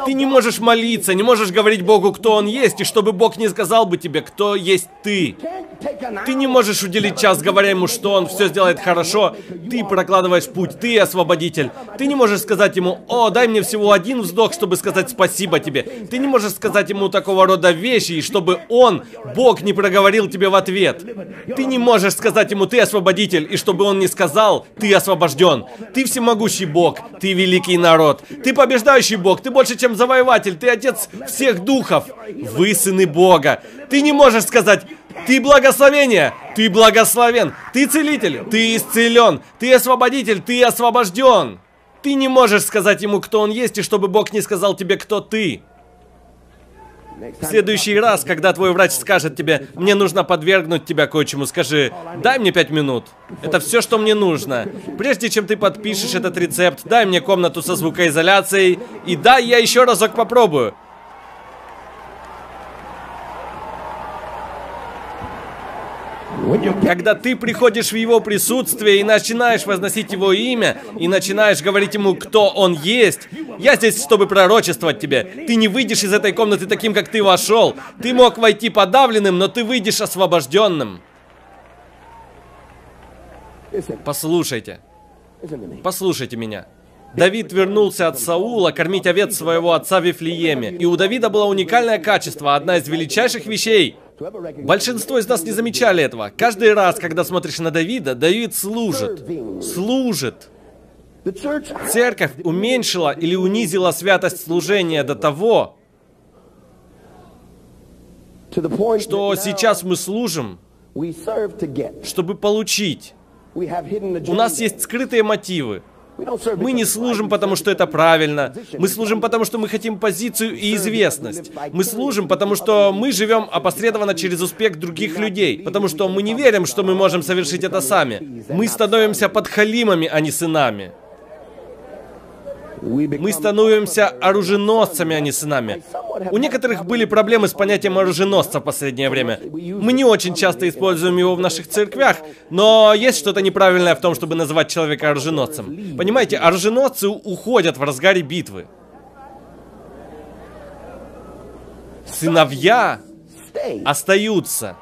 Ты не можешь молиться, не можешь говорить Богу, кто Он есть, и чтобы Бог не сказал бы тебе, кто есть ты. Ты не можешь уделить час, говоря Ему, что Он все сделает хорошо. Ты прокладываешь путь, ты освободитель. Ты не можешь сказать Ему, о, дай мне всего один вздох, чтобы сказать спасибо тебе. Ты не можешь сказать Ему такого рода вещи, и чтобы Он, Бог, не проговорил тебе в ответ. Ты не можешь сказать Ему, ты освободитель, и чтобы Он не сказал, ты освобожден. Ты всемогущий Бог, ты великий народ, ты побеждающий Бог, ты больше, чем завоеватель, ты отец всех духов. Вы сыны Бога. Ты не можешь сказать, ты благословение, ты благословен, ты целитель, ты исцелен, ты освободитель, ты освобожден. Ты не можешь сказать ему, кто он есть, и чтобы Бог не сказал тебе, кто ты. В следующий раз, когда твой врач скажет тебе, мне нужно подвергнуть тебя кое-чему, скажи, дай мне пять минут. Это все, что мне нужно. Прежде чем ты подпишешь этот рецепт, дай мне комнату со звукоизоляцией, и дай я еще разок попробую. Когда ты приходишь в его присутствие и начинаешь возносить его имя, и начинаешь говорить ему, кто он есть, я здесь, чтобы пророчествовать тебе. Ты не выйдешь из этой комнаты таким, как ты вошел. Ты мог войти подавленным, но ты выйдешь освобожденным. Послушайте. Послушайте меня. Давид вернулся от Саула кормить овец своего отца в Вифлееме. И у Давида было уникальное качество, одна из величайших вещей Большинство из нас не замечали этого. Каждый раз, когда смотришь на Давида, Давид служит. Служит. Церковь уменьшила или унизила святость служения до того, что сейчас мы служим, чтобы получить. У нас есть скрытые мотивы. Мы не служим, потому что это правильно. Мы служим, потому что мы хотим позицию и известность. Мы служим, потому что мы живем опосредованно через успех других людей. Потому что мы не верим, что мы можем совершить это сами. Мы становимся подхалимами, а не сынами. Мы становимся оруженосцами, а не сынами. У некоторых были проблемы с понятием оруженосца в последнее время. Мы не очень часто используем его в наших церквях, но есть что-то неправильное в том, чтобы называть человека оруженосцем. Понимаете, оруженосцы уходят в разгаре битвы. Сыновья остаются.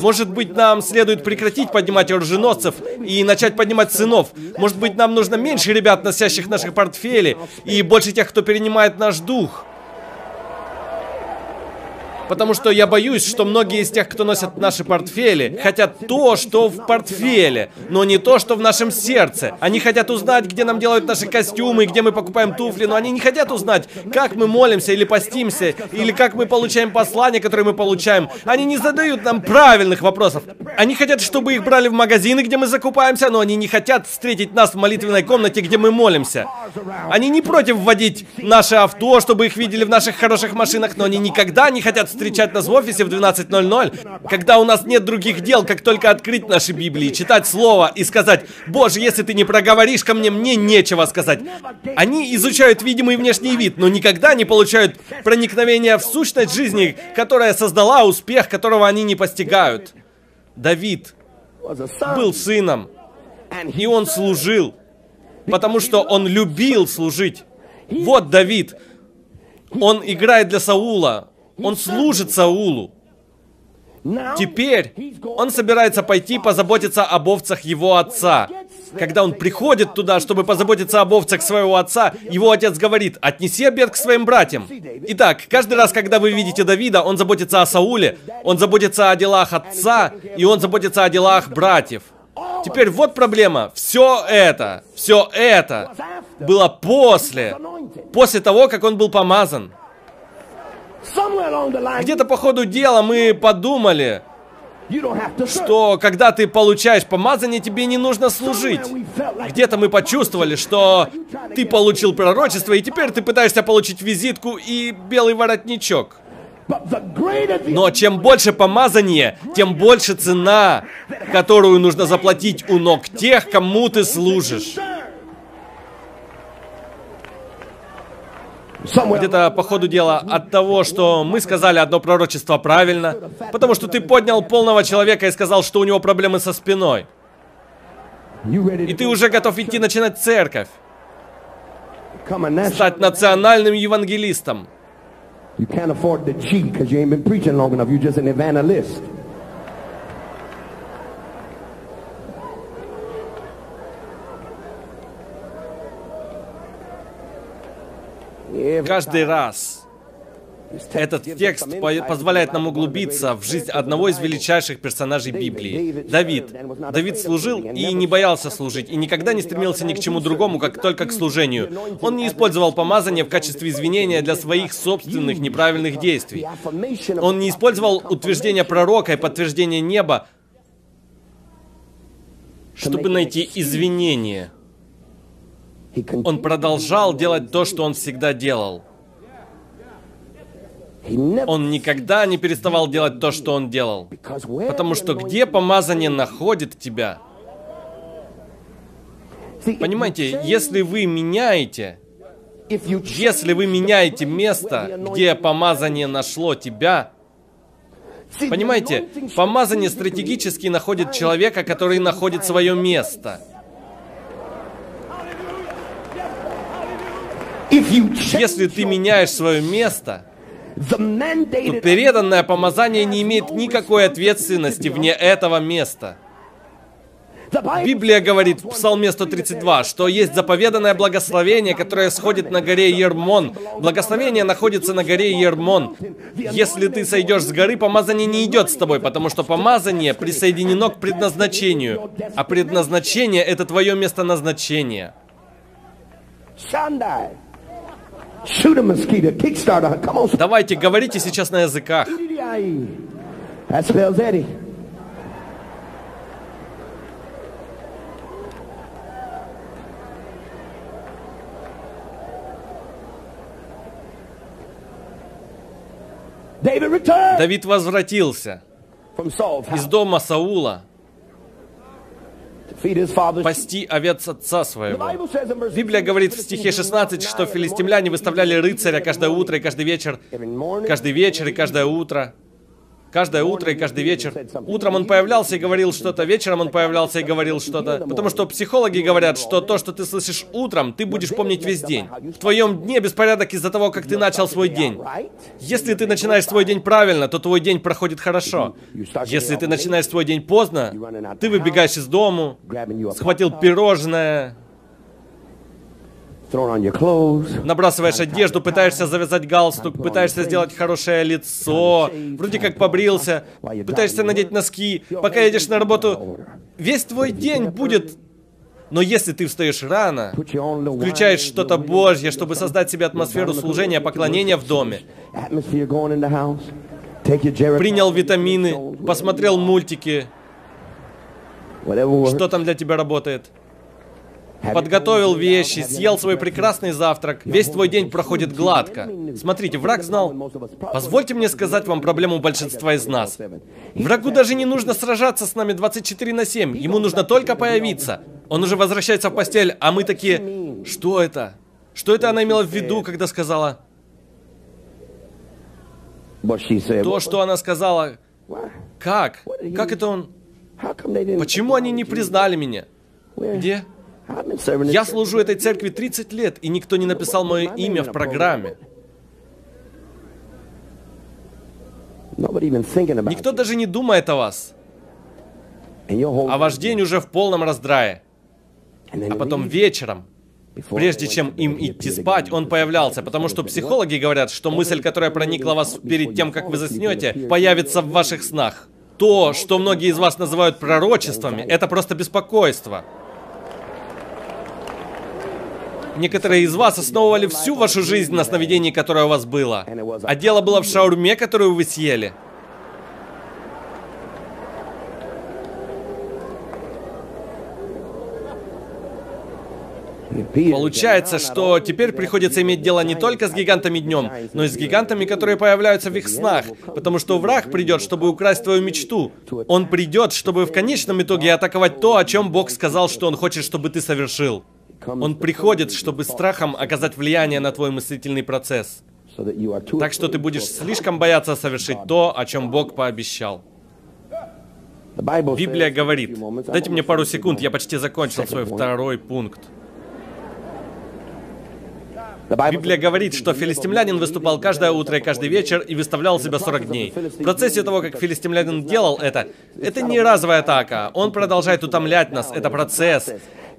Может быть, нам следует прекратить поднимать оруженосцев и начать поднимать сынов. Может быть, нам нужно меньше ребят, носящих наши портфели, и больше тех, кто перенимает наш дух. Потому что я боюсь, что многие из тех, кто носят наши портфели, хотят то, что в портфеле, но не то, что в нашем сердце. Они хотят узнать, где нам делают наши костюмы, где мы покупаем туфли, но они не хотят узнать, как мы молимся или постимся, или как мы получаем послания, которые мы получаем. Они не задают нам правильных вопросов. Они хотят, чтобы их брали в магазины, где мы закупаемся, но они не хотят встретить нас в молитвенной комнате, где мы молимся. Они не против вводить наше авто, чтобы их видели в наших хороших машинах, но они никогда не хотят встречать нас в офисе в 12.00, когда у нас нет других дел, как только открыть наши Библии, читать Слово и сказать, «Боже, если ты не проговоришь ко мне, мне нечего сказать». Они изучают видимый внешний вид, но никогда не получают проникновения в сущность жизни, которая создала успех, которого они не постигают. Давид был сыном, и он служил, потому что он любил служить. Вот Давид, он играет для Саула, он служит Саулу. Теперь он собирается пойти позаботиться об овцах его отца. Когда он приходит туда, чтобы позаботиться об овцах своего отца, его отец говорит, отнеси обед к своим братьям. Итак, каждый раз, когда вы видите Давида, он заботится о Сауле, он заботится о делах отца, и он заботится о делах братьев. Теперь вот проблема. Все это, все это было после, после того, как он был помазан. Где-то по ходу дела мы подумали, что когда ты получаешь помазание, тебе не нужно служить. Где-то мы почувствовали, что ты получил пророчество, и теперь ты пытаешься получить визитку и белый воротничок. Но чем больше помазания, тем больше цена, которую нужно заплатить у ног тех, кому ты служишь. Где-то по ходу дела от того, что мы сказали одно пророчество правильно, потому что ты поднял полного человека и сказал, что у него проблемы со спиной. И ты уже готов идти начинать церковь. Стать национальным евангелистом. You can't afford to cheat because you ain't been preaching long enough. You're just an evangelist. Каждый раз этот текст позволяет нам углубиться в жизнь одного из величайших персонажей Библии. Давид. Давид служил и не боялся служить, и никогда не стремился ни к чему другому, как только к служению. Он не использовал помазание в качестве извинения для своих собственных неправильных действий. Он не использовал утверждение пророка и подтверждение неба, чтобы найти извинения. Он продолжал делать то, что он всегда делал. Он никогда не переставал делать то, что он делал. Потому что где помазание находит тебя? Понимаете, если вы меняете, если вы меняете место, где помазание нашло тебя, понимаете, помазание стратегически находит человека, который находит свое место. Если ты меняешь свое место, то переданное помазание не имеет никакой ответственности вне этого места. Библия говорит в Псалме 132, что есть заповеданное благословение, которое сходит на горе Ермон. Благословение находится на горе Ермон. Если ты сойдешь с горы, помазание не идет с тобой, потому что помазание присоединено к предназначению. А предназначение — это твое место назначения. Shoot a mosquito. Kickstarter. Come on. Давайте, говорите сейчас на языках. That spells Eddie. Давид возвратился из дома Саула пасти овец отца своего. Библия говорит в стихе 16, что филистимляне выставляли рыцаря каждое утро и каждый вечер, каждый вечер и каждое утро. Каждое утро и каждый вечер. Утром он появлялся и говорил что-то, вечером он появлялся и говорил что-то. Потому что психологи говорят, что то, что ты слышишь утром, ты будешь помнить весь день. В твоем дне беспорядок из-за того, как ты начал свой день. Если ты начинаешь свой день правильно, то твой день проходит хорошо. Если ты начинаешь свой день поздно, ты выбегаешь из дому, схватил пирожное, Набрасываешь одежду, пытаешься завязать галстук, пытаешься сделать хорошее лицо, вроде как побрился, пытаешься надеть носки, пока едешь на работу. Весь твой день будет но если ты встаешь рано, включаешь что-то Божье, чтобы создать себе атмосферу служения, поклонения в доме, принял витамины, посмотрел мультики, что там для тебя работает? Подготовил вещи, съел свой прекрасный завтрак. Весь твой день проходит гладко. Смотрите, враг знал... Позвольте мне сказать вам проблему большинства из нас. Врагу даже не нужно сражаться с нами 24 на 7. Ему нужно только появиться. Он уже возвращается в постель, а мы такие... Что это? Что это она имела в виду, когда сказала... То, что она сказала... Как? Как это он... Почему они не признали меня? Где? Я служу этой церкви 30 лет, и никто не написал мое имя в программе. Никто даже не думает о вас. А ваш день уже в полном раздрае. А потом вечером, прежде чем им идти спать, он появлялся, потому что психологи говорят, что мысль, которая проникла в вас перед тем, как вы заснете, появится в ваших снах. То, что многие из вас называют пророчествами, это просто беспокойство. Некоторые из вас основывали всю вашу жизнь на сновидении, которое у вас было. А дело было в шаурме, которую вы съели. Получается, что теперь приходится иметь дело не только с гигантами днем, но и с гигантами, которые появляются в их снах, потому что враг придет, чтобы украсть твою мечту. Он придет, чтобы в конечном итоге атаковать то, о чем Бог сказал, что Он хочет, чтобы ты совершил. Он приходит, чтобы страхом оказать влияние на твой мыслительный процесс. Так что ты будешь слишком бояться совершить то, о чем Бог пообещал. Библия говорит, дайте мне пару секунд, я почти закончил свой второй пункт. Библия говорит, что филистимлянин выступал каждое утро и каждый вечер и выставлял себя 40 дней. В процессе того, как филистимлянин делал это, это не разовая атака. Он продолжает утомлять нас. Это процесс.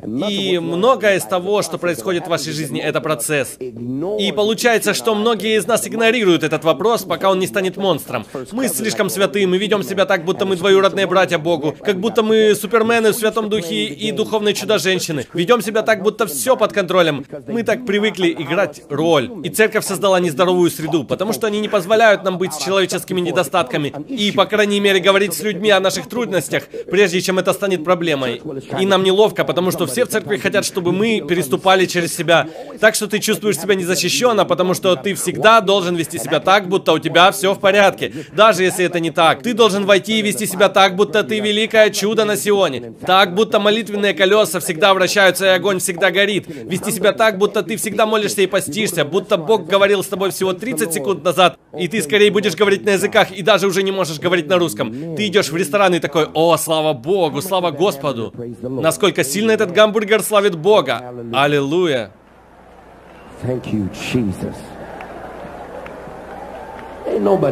И многое из того, что происходит в вашей жизни, это процесс. И получается, что многие из нас игнорируют этот вопрос, пока он не станет монстром. Мы слишком святые, мы ведем себя так, будто мы двоюродные братья Богу, как будто мы супермены в Святом Духе и духовные чудо-женщины. Ведем себя так, будто все под контролем. Мы так привыкли играть роль. И церковь создала нездоровую среду, потому что они не позволяют нам быть с человеческими недостатками и, по крайней мере, говорить с людьми о наших трудностях, прежде чем это станет проблемой. И нам неловко, потому что все в церкви хотят, чтобы мы переступали через себя. Так что ты чувствуешь себя незащищенно, потому что ты всегда должен вести себя так, будто у тебя все в порядке. Даже если это не так. Ты должен войти и вести себя так, будто ты великое чудо на Сионе. Так, будто молитвенные колеса всегда вращаются и огонь всегда горит. Вести себя так, будто ты всегда молишься и постишься, будто Бог говорил с тобой всего 30 секунд назад, и ты скорее будешь говорить на языках, и даже уже не можешь говорить на русском. Ты идешь в ресторан и такой, о, слава Богу, слава Господу. Насколько сильно этот гамбургер славит Бога. Аллилуйя.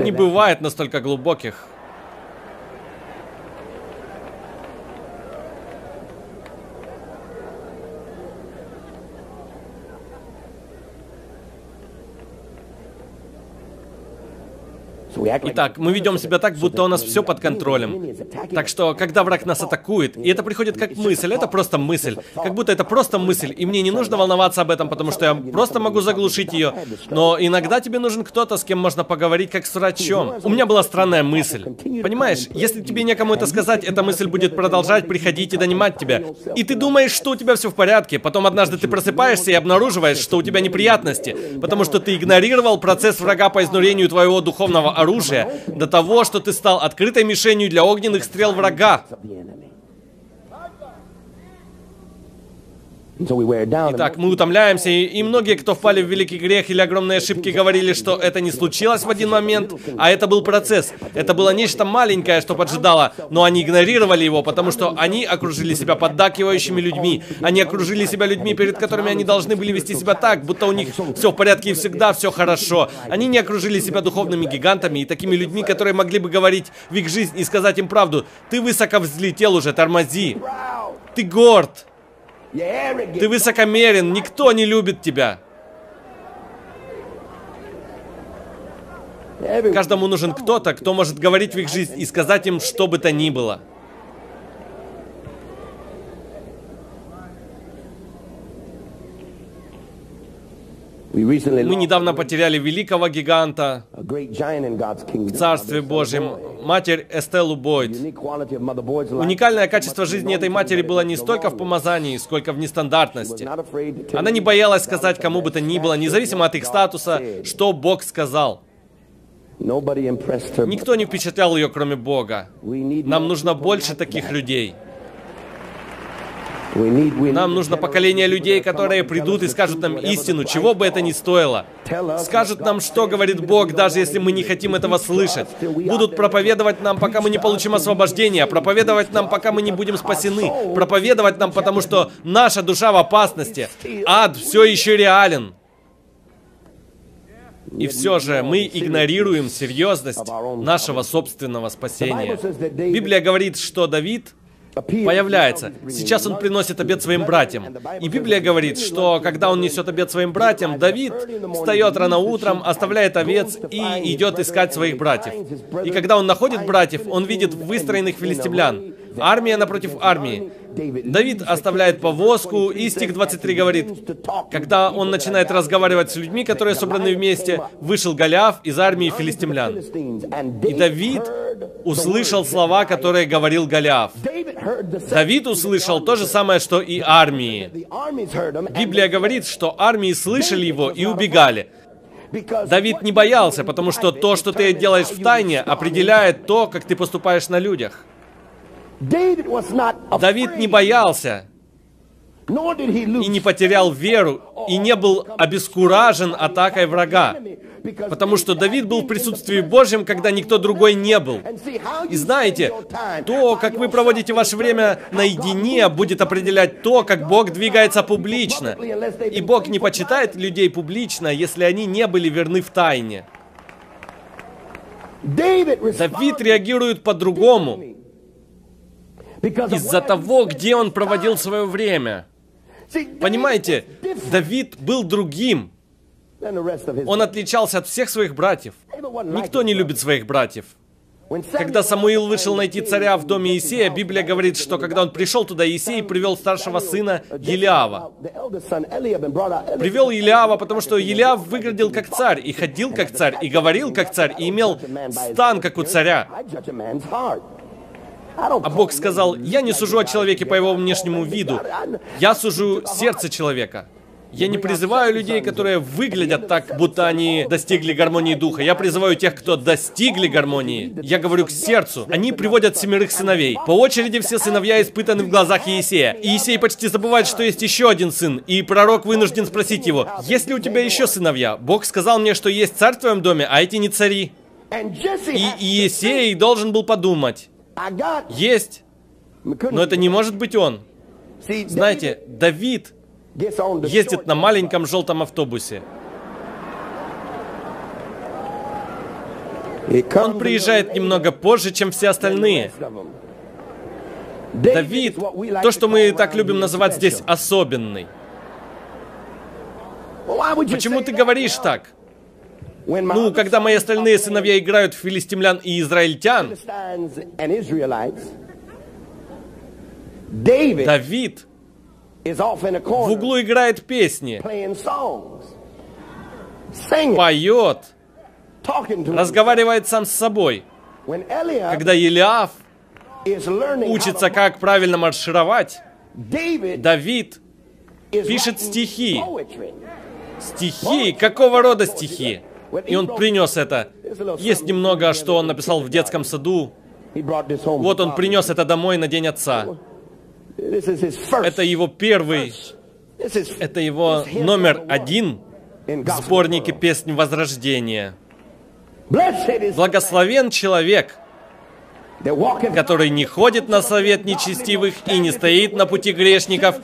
Не бывает настолько глубоких. Итак, мы ведем себя так, будто у нас все под контролем. Так что, когда враг нас атакует, и это приходит как мысль, это просто мысль, как будто это просто мысль, и мне не нужно волноваться об этом, потому что я просто могу заглушить ее. Но иногда тебе нужен кто-то, с кем можно поговорить, как с врачом. У меня была странная мысль. Понимаешь, если тебе некому это сказать, эта мысль будет продолжать приходить и донимать тебя. И ты думаешь, что у тебя все в порядке, потом однажды ты просыпаешься и обнаруживаешь, что у тебя неприятности, потому что ты игнорировал процесс врага по изнурению твоего духовного оружия, оружия до того, что ты стал открытой мишенью для огненных стрел врага. Итак, мы утомляемся, и, и многие, кто впали в великий грех или огромные ошибки, говорили, что это не случилось в один момент, а это был процесс. Это было нечто маленькое, что поджидало, но они игнорировали его, потому что они окружили себя поддакивающими людьми. Они окружили себя людьми, перед которыми они должны были вести себя так, будто у них все в порядке и всегда все хорошо. Они не окружили себя духовными гигантами и такими людьми, которые могли бы говорить в их жизнь и сказать им правду. Ты высоко взлетел уже, тормози. Ты горд. Ты высокомерен, никто не любит тебя. Каждому нужен кто-то, кто может говорить в их жизнь и сказать им, что бы то ни было. Мы недавно потеряли великого гиганта в Царстве Божьем, матерь Эстеллу Бойд. Уникальное качество жизни этой матери было не столько в помазании, сколько в нестандартности. Она не боялась сказать кому бы то ни было, независимо от их статуса, что Бог сказал. Никто не впечатлял ее, кроме Бога. Нам нужно больше таких людей. Нам нужно поколение людей, которые придут и скажут нам истину, чего бы это ни стоило. Скажут нам, что говорит Бог, даже если мы не хотим этого слышать. Будут проповедовать нам, пока мы не получим освобождение, проповедовать нам, пока мы не будем спасены, проповедовать нам, потому что наша душа в опасности. Ад все еще реален. И все же мы игнорируем серьезность нашего собственного спасения. Библия говорит, что Давид появляется. Сейчас он приносит обед своим братьям. И Библия говорит, что когда он несет обед своим братьям, Давид встает рано утром, оставляет овец и идет искать своих братьев. И когда он находит братьев, он видит выстроенных филистимлян. Армия напротив армии. Давид оставляет повозку, и стих 23 говорит, когда он начинает разговаривать с людьми, которые собраны вместе, вышел Голиаф из армии филистимлян. И Давид услышал слова, которые говорил Голиаф. Давид услышал то же самое, что и армии. Библия говорит, что армии слышали его и убегали. Давид не боялся, потому что то, что ты делаешь в тайне, определяет то, как ты поступаешь на людях. Давид не боялся. и не потерял веру, и не был обескуражен атакой врага. Потому что Давид был в присутствии Божьем, когда никто другой не был. И знаете, то, как вы проводите ваше время наедине, будет определять то, как Бог двигается публично. И Бог не почитает людей публично, если они не были верны в тайне. Давид реагирует по-другому. Из-за того, где он проводил свое время. Понимаете, Давид был другим. Он отличался от всех своих братьев. Никто не любит своих братьев. Когда Самуил вышел найти царя в доме Исея, Библия говорит, что когда он пришел туда, Исей привел старшего сына Елиава. Привел Елиава, потому что Елиав выглядел как царь, и ходил как царь, и говорил как царь, и имел стан, как у царя. А Бог сказал, я не сужу о человеке по его внешнему виду, я сужу сердце человека. Я не призываю людей, которые выглядят так, будто они достигли гармонии духа. Я призываю тех, кто достигли гармонии. Я говорю к сердцу. Они приводят семерых сыновей. По очереди все сыновья испытаны в глазах Иисея. И Иисей почти забывает, что есть еще один сын. И пророк вынужден спросить его, есть ли у тебя еще сыновья? Бог сказал мне, что есть царь в твоем доме, а эти не цари. И Иисей должен был подумать. Есть. Но это не может быть он. Знаете, Давид ездит на маленьком желтом автобусе. Он приезжает немного позже, чем все остальные. Давид, то, что мы так любим называть здесь особенный. Почему ты говоришь так? Ну, когда мои остальные сыновья играют в филистимлян и израильтян, Давид в углу играет песни, поет, разговаривает сам с собой. Когда Елиаф учится, как правильно маршировать, Давид пишет стихи. Стихи? Какого рода стихи? И он принес это. Есть немного, что он написал в детском саду. Вот он принес это домой на День Отца. Это его первый, это его номер один в сборнике песни Возрождения. Благословен человек, который не ходит на совет нечестивых и не стоит на пути грешников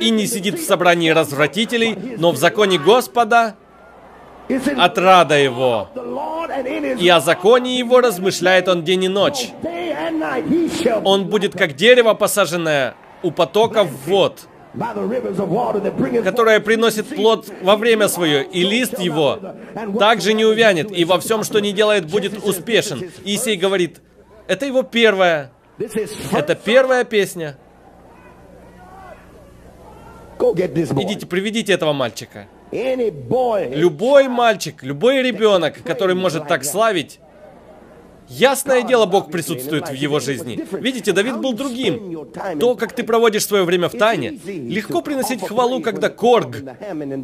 и не сидит в собрании развратителей, но в законе Господа отрада его. И о законе его размышляет он день и ночь. Он будет как дерево, посаженное у потоков вод, которое приносит плод во время свое, и лист его также не увянет, и во всем, что не делает, будет успешен. Исей говорит, это его первая, это первая песня. Идите, приведите этого мальчика. Любой мальчик, любой ребенок, который может так славить, Ясное дело, Бог присутствует в его жизни. Видите, Давид был другим. То, как ты проводишь свое время в тайне, легко приносить хвалу, когда корг,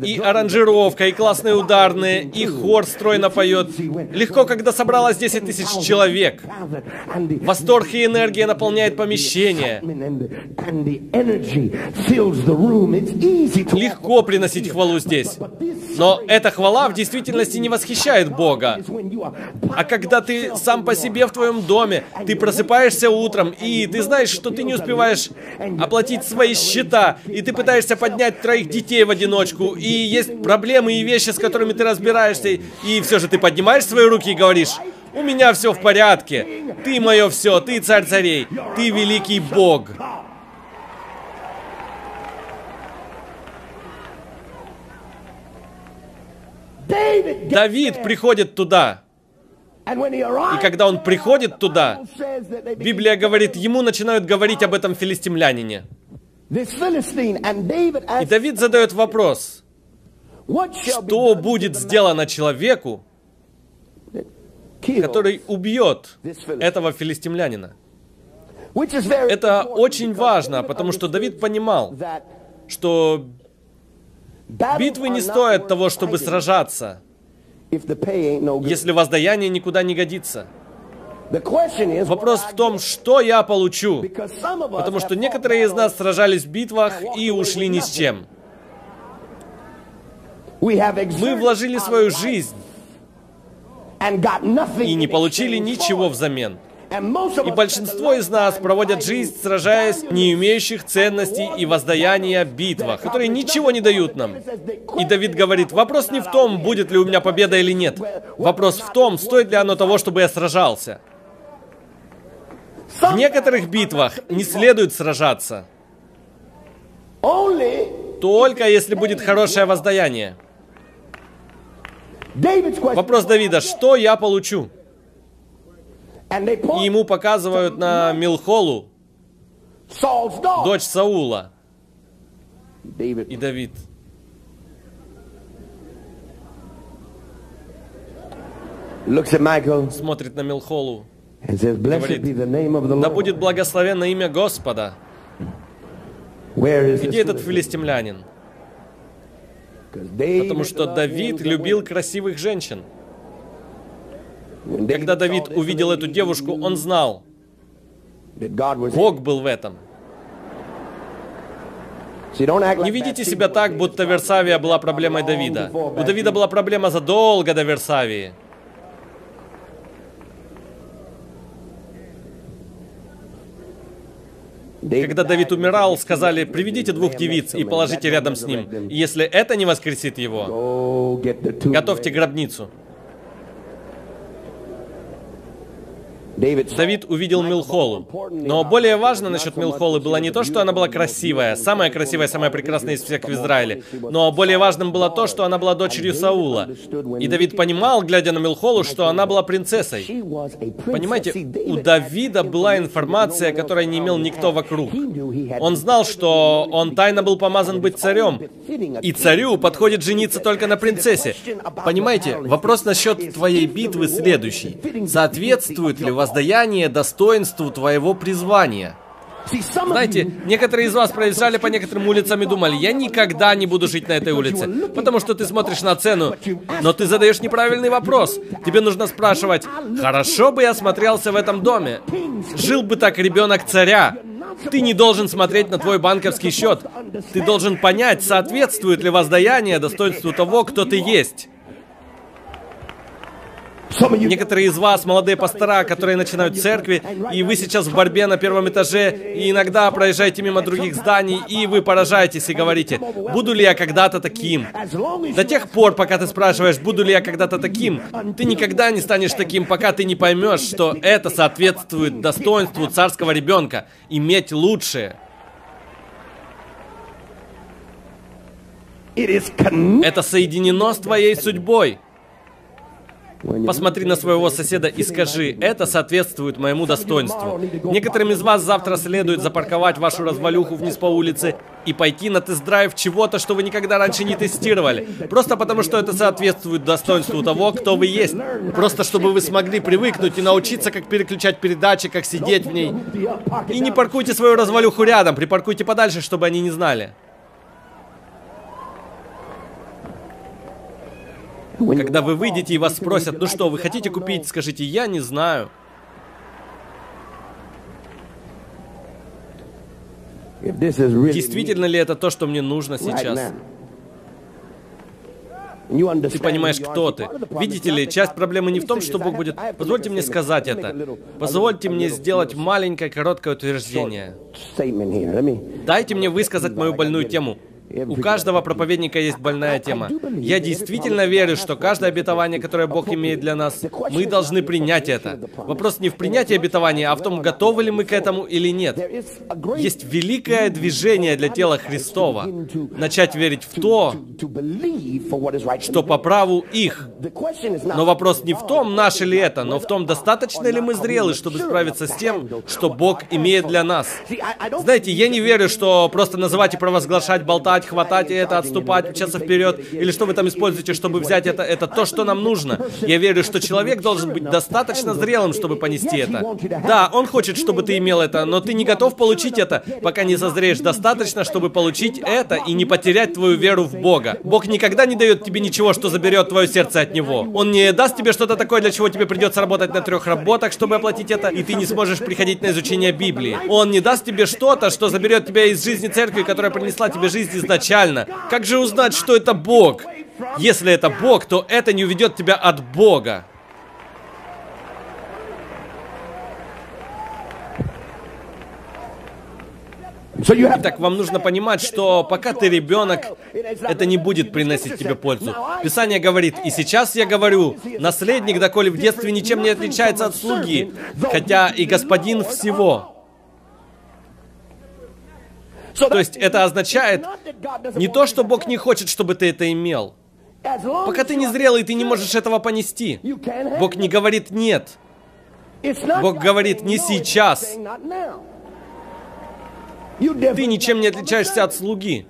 и аранжировка, и классные ударные, и хор стройно поет. Легко, когда собралось 10 тысяч человек. Восторг и энергия наполняет помещение. Легко приносить хвалу здесь. Но эта хвала в действительности не восхищает Бога. А когда ты сам по себе в твоем доме, ты просыпаешься утром, и ты знаешь, что ты не успеваешь оплатить свои счета, и ты пытаешься поднять троих детей в одиночку, и есть проблемы и вещи, с которыми ты разбираешься, и все же ты поднимаешь свои руки и говоришь, у меня все в порядке, ты мое все, ты царь царей, ты великий Бог. Давид приходит туда. И когда он приходит туда, Библия говорит, ему начинают говорить об этом филистимлянине. И Давид задает вопрос, что будет сделано человеку, который убьет этого филистимлянина? Это очень важно, потому что Давид понимал, что Битвы не стоят того, чтобы сражаться, если воздаяние никуда не годится. Вопрос в том, что я получу. Потому что некоторые из нас сражались в битвах и ушли ни с чем. Мы вложили свою жизнь и не получили ничего взамен. И большинство из нас проводят жизнь, сражаясь не имеющих ценностей и воздаяния битвах, которые ничего не дают нам. И Давид говорит, вопрос не в том, будет ли у меня победа или нет. Вопрос в том, стоит ли оно того, чтобы я сражался. В некоторых битвах не следует сражаться. Только если будет хорошее воздаяние. Вопрос Давида, что я получу? И ему показывают на Милхолу, дочь Саула. И Давид. Смотрит на Милхолу. Говорит, да будет благословенно имя Господа. Где этот филистимлянин? Потому что Давид любил красивых женщин. Когда Давид увидел эту девушку, он знал, Бог был в этом. Не видите себя так, будто Версавия была проблемой Давида. У Давида была проблема задолго до Версавии. Когда Давид умирал, сказали, приведите двух девиц и положите рядом с ним. И если это не воскресит его, готовьте гробницу. Давид увидел Милхолу. Но более важно насчет Милхолы было не то, что она была красивая, самая красивая, самая прекрасная из всех в Израиле, но более важным было то, что она была дочерью Саула. И Давид понимал, глядя на Милхолу, что она была принцессой. Понимаете, у Давида была информация, которой не имел никто вокруг. Он знал, что он тайно был помазан быть царем, и царю подходит жениться только на принцессе. Понимаете, вопрос насчет твоей битвы следующий. Соответствует ли воздаяние достоинству твоего призвания. Знаете, некоторые из вас проезжали по некоторым улицам и думали, я никогда не буду жить на этой улице, потому что ты смотришь на цену, но ты задаешь неправильный вопрос. Тебе нужно спрашивать, хорошо бы я смотрелся в этом доме? Жил бы так ребенок царя? Ты не должен смотреть на твой банковский счет. Ты должен понять, соответствует ли воздаяние достоинству того, кто ты есть. Некоторые из вас, молодые пастора, которые начинают церкви, и вы сейчас в борьбе на первом этаже, и иногда проезжаете мимо других зданий, и вы поражаетесь и говорите, буду ли я когда-то таким? До тех пор, пока ты спрашиваешь, буду ли я когда-то таким, ты никогда не станешь таким, пока ты не поймешь, что это соответствует достоинству царского ребенка, иметь лучшее. Это соединено с твоей судьбой. Посмотри на своего соседа и скажи, это соответствует моему достоинству. Некоторым из вас завтра следует запарковать вашу развалюху вниз по улице и пойти на тест-драйв чего-то, что вы никогда раньше не тестировали. Просто потому, что это соответствует достоинству того, кто вы есть. Просто чтобы вы смогли привыкнуть и научиться, как переключать передачи, как сидеть в ней. И не паркуйте свою развалюху рядом, припаркуйте подальше, чтобы они не знали. Когда вы выйдете и вас спросят, ну что, вы хотите купить, скажите, я не знаю. Действительно ли это то, что мне нужно сейчас? Ты понимаешь, кто ты. Видите ли, часть проблемы не в том, что Бог будет... Позвольте мне сказать это. Позвольте мне сделать маленькое, короткое утверждение. Дайте мне высказать мою больную тему. У каждого проповедника есть больная тема. Я действительно верю, что каждое обетование, которое Бог имеет для нас, мы должны принять это. Вопрос не в принятии обетования, а в том, готовы ли мы к этому или нет. Есть великое движение для тела Христова. Начать верить в то, что по праву их. Но вопрос не в том, наше ли это, но в том, достаточно ли мы зрелы, чтобы справиться с тем, что Бог имеет для нас. Знаете, я не верю, что просто называть и провозглашать, болтать брать, хватать это, отступать, мчаться вперед, или что вы там используете, чтобы взять это, это то, что нам нужно. Я верю, что человек должен быть достаточно зрелым, чтобы понести это. Да, он хочет, чтобы ты имел это, но ты не готов получить это, пока не созреешь достаточно, чтобы получить это и не потерять твою веру в Бога. Бог никогда не дает тебе ничего, что заберет твое сердце от Него. Он не даст тебе что-то такое, для чего тебе придется работать на трех работах, чтобы оплатить это, и ты не сможешь приходить на изучение Библии. Он не даст тебе что-то, что заберет тебя из жизни церкви, которая принесла тебе жизнь изначально. Как же узнать, что это Бог? Если это Бог, то это не уведет тебя от Бога. Итак, вам нужно понимать, что пока ты ребенок, это не будет приносить тебе пользу. Писание говорит, и сейчас я говорю, наследник, доколе в детстве ничем не отличается от слуги, хотя и господин всего. То есть это означает не то, что Бог не хочет, чтобы ты это имел. Пока ты не зрелый, ты не можешь этого понести. Бог не говорит «нет». Бог говорит «не сейчас». Ты ничем не отличаешься от слуги.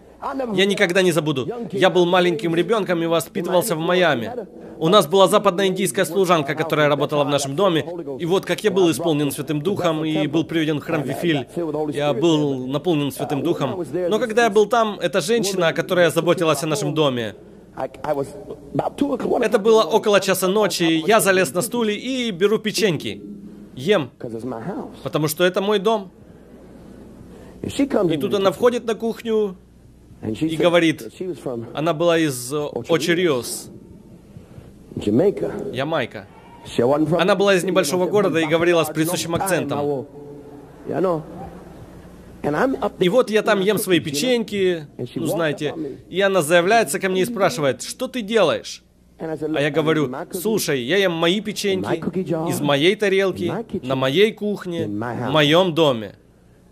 Я никогда не забуду. Я был маленьким ребенком и воспитывался в Майами. У нас была западная индийская служанка, которая работала в нашем доме. И вот как я был исполнен Святым Духом и был приведен в храм Вифиль, я был наполнен Святым Духом. Но когда я был там, эта женщина, которая заботилась о нашем доме, это было около часа ночи, я залез на стуле и беру печеньки. Ем, потому что это мой дом. И тут она входит на кухню и говорит, она была из Очериос, Ямайка. Она была из небольшого города и говорила с присущим акцентом. И вот я там ем свои печеньки, ну знаете, и она заявляется ко мне и спрашивает, что ты делаешь? А я говорю, слушай, я ем мои печеньки из моей тарелки, на моей кухне, в моем доме.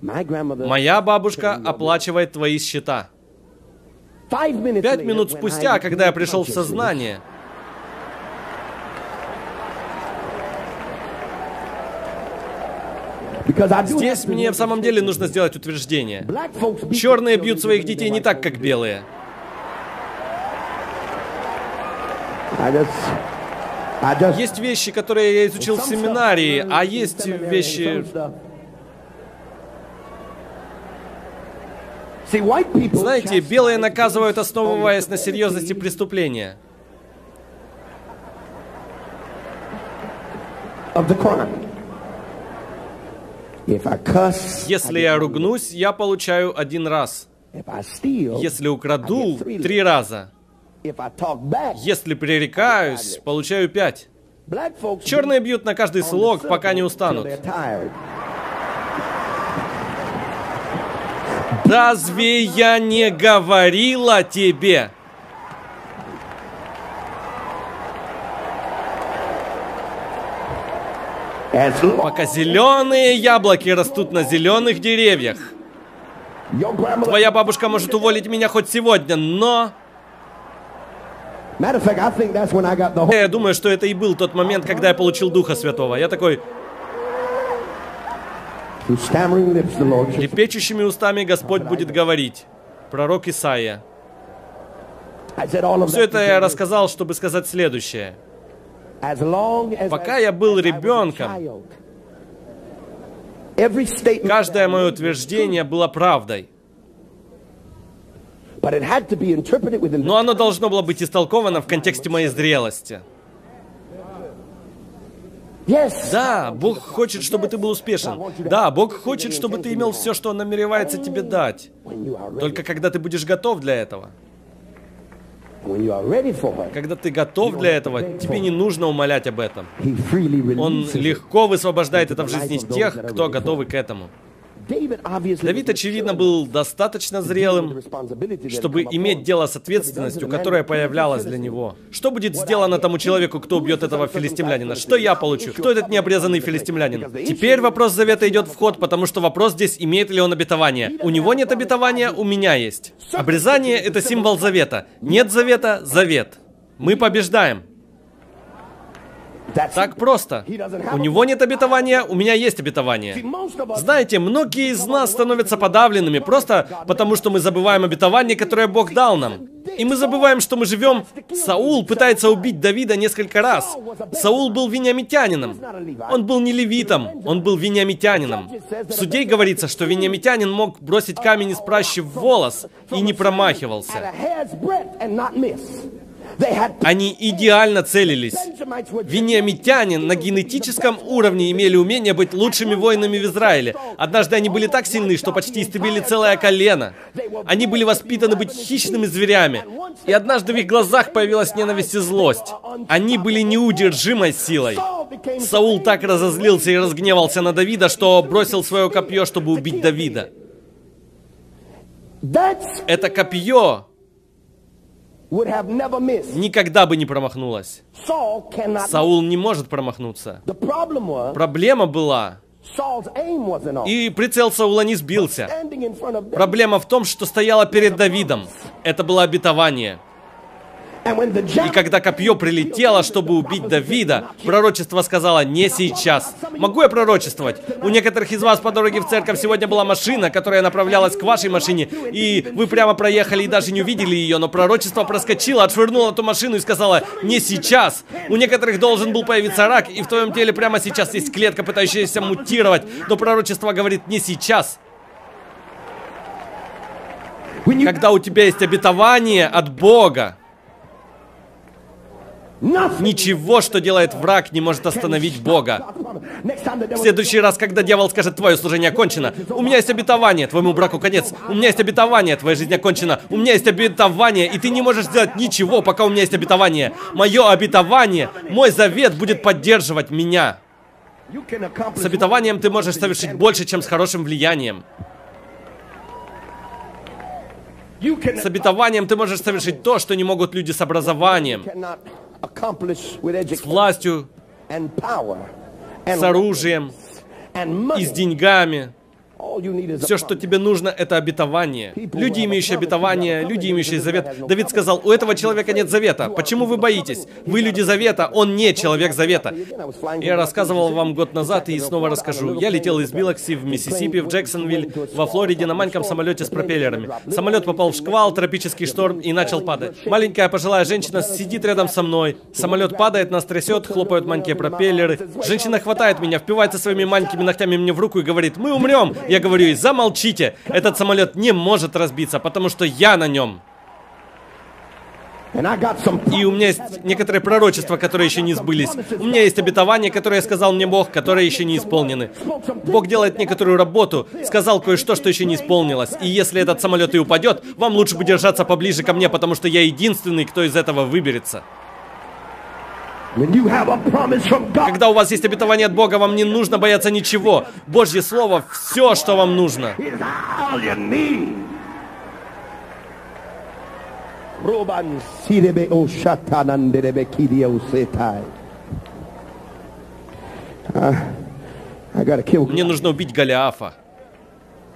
Моя бабушка оплачивает твои счета. Пять минут спустя, когда я пришел в сознание, Здесь мне в самом деле нужно сделать утверждение. Черные бьют своих детей не так, как белые. Есть вещи, которые я изучил в семинарии, а есть вещи, Знаете, белые наказывают, основываясь на серьезности преступления. Если я ругнусь, я получаю один раз. Если украду, три раза. Если пререкаюсь, получаю пять. Черные бьют на каждый слог, пока не устанут. Разве я не говорила тебе? Пока зеленые яблоки растут на зеленых деревьях. Твоя бабушка может уволить меня хоть сегодня, но... Я думаю, что это и был тот момент, когда я получил Духа Святого. Я такой, Лепечущими устами Господь будет говорить. Пророк Исаия. Все это я рассказал, чтобы сказать следующее. Пока я был ребенком, каждое мое утверждение было правдой. Но оно должно было быть истолковано в контексте моей зрелости. Да, Бог хочет, чтобы ты был успешен. Да, Бог хочет, чтобы ты имел все, что Он намеревается тебе дать. Только когда ты будешь готов для этого. Когда ты готов для этого, тебе не нужно умолять об этом. Он легко высвобождает это в жизни тех, кто готовы к этому. Давид, очевидно, был достаточно зрелым, чтобы иметь дело с ответственностью, которая появлялась для него. Что будет сделано тому человеку, кто убьет этого филистимлянина? Что я получу? Кто этот необрезанный филистимлянин? Теперь вопрос завета идет в ход, потому что вопрос здесь, имеет ли он обетование. У него нет обетования, у меня есть. Обрезание — это символ завета. Нет завета — завет. Мы побеждаем. Так просто. У него нет обетования, у меня есть обетование. Знаете, многие из нас становятся подавленными просто потому, что мы забываем обетование, которое Бог дал нам. И мы забываем, что мы живем... Саул пытается убить Давида несколько раз. Саул был вениамитянином. Он был не левитом, он был вениамитянином. В суде говорится, что вениамитянин мог бросить камень из пращи в волос и не промахивался. Они идеально целились. Вениамитяне на генетическом уровне имели умение быть лучшими воинами в Израиле. Однажды они были так сильны, что почти истребили целое колено. Они были воспитаны быть хищными зверями. И однажды в их глазах появилась ненависть и злость. Они были неудержимой силой. Саул так разозлился и разгневался на Давида, что бросил свое копье, чтобы убить Давида. Это копье никогда бы не промахнулась. Саул не может промахнуться. Проблема была, и прицел Саула не сбился. Проблема в том, что стояла перед Давидом. Это было обетование. И когда копье прилетело, чтобы убить Давида, пророчество сказала «не сейчас». Могу я пророчествовать? У некоторых из вас по дороге в церковь сегодня была машина, которая направлялась к вашей машине, и вы прямо проехали и даже не увидели ее, но пророчество проскочило, отшвырнуло эту машину и сказала «не сейчас». У некоторых должен был появиться рак, и в твоем теле прямо сейчас есть клетка, пытающаяся мутировать, но пророчество говорит «не сейчас». Когда у тебя есть обетование от Бога, Ничего, что делает враг, не может остановить Бога. В следующий раз, когда дьявол скажет, твое служение окончено, у меня есть обетование, твоему браку конец, у меня есть обетование, твоя жизнь окончена, у меня есть обетование, и ты не можешь сделать ничего, пока у меня есть обетование. Мое обетование, мой завет будет поддерживать меня. С обетованием ты можешь совершить больше, чем с хорошим влиянием. С обетованием ты можешь совершить то, что не могут люди с образованием с властью, с оружием и с деньгами. Все, что тебе нужно, это обетование. Люди, имеющие обетование, люди, имеющие завет. Давид сказал, у этого человека нет завета. Почему вы боитесь? Вы люди завета, он не человек завета. Я рассказывал вам год назад и снова расскажу. Я летел из Билокси в Миссисипи, в Джексонвиль, во Флориде на маленьком самолете с пропеллерами. Самолет попал в шквал, тропический шторм и начал падать. Маленькая пожилая женщина сидит рядом со мной. Самолет падает, нас трясет, хлопают маленькие пропеллеры. Женщина хватает меня, впивается своими маленькими ногтями мне в руку и говорит, мы умрем. Я говорю ей, замолчите, этот самолет не может разбиться, потому что я на нем. И у меня есть некоторые пророчества, которые еще не сбылись. У меня есть обетования, которые сказал мне Бог, которые еще не исполнены. Бог делает некоторую работу, сказал кое-что, что еще не исполнилось. И если этот самолет и упадет, вам лучше бы держаться поближе ко мне, потому что я единственный, кто из этого выберется. Когда у вас есть обетование от Бога, вам не нужно бояться ничего. Божье Слово — все, что вам нужно. Мне нужно убить Голиафа.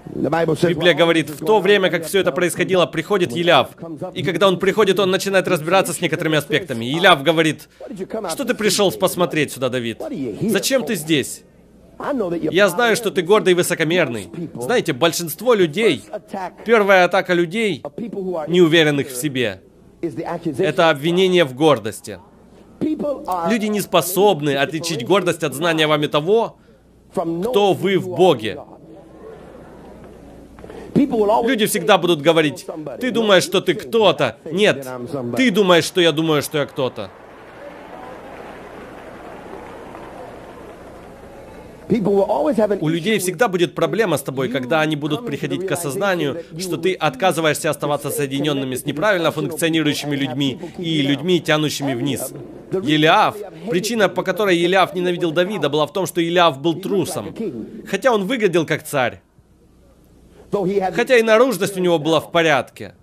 Библия говорит, в то время, как все это происходило, приходит Еляв. И когда он приходит, он начинает разбираться с некоторыми аспектами. Еляв говорит, что ты пришел посмотреть сюда, Давид? Зачем ты здесь? Я знаю, что ты гордый и высокомерный. Знаете, большинство людей, первая атака людей, неуверенных в себе, это обвинение в гордости. Люди не способны отличить гордость от знания вами того, кто вы в Боге. Люди всегда будут говорить, ты думаешь, что ты кто-то. Нет, ты думаешь, что я думаю, что я кто-то. У людей всегда будет проблема с тобой, когда они будут приходить к осознанию, что ты отказываешься оставаться соединенными с неправильно функционирующими людьми и людьми, тянущими вниз. Елиаф, причина, по которой Елиаф ненавидел Давида, была в том, что Елиаф был трусом. Хотя он выглядел как царь. Хотя и наружность у него была в порядке.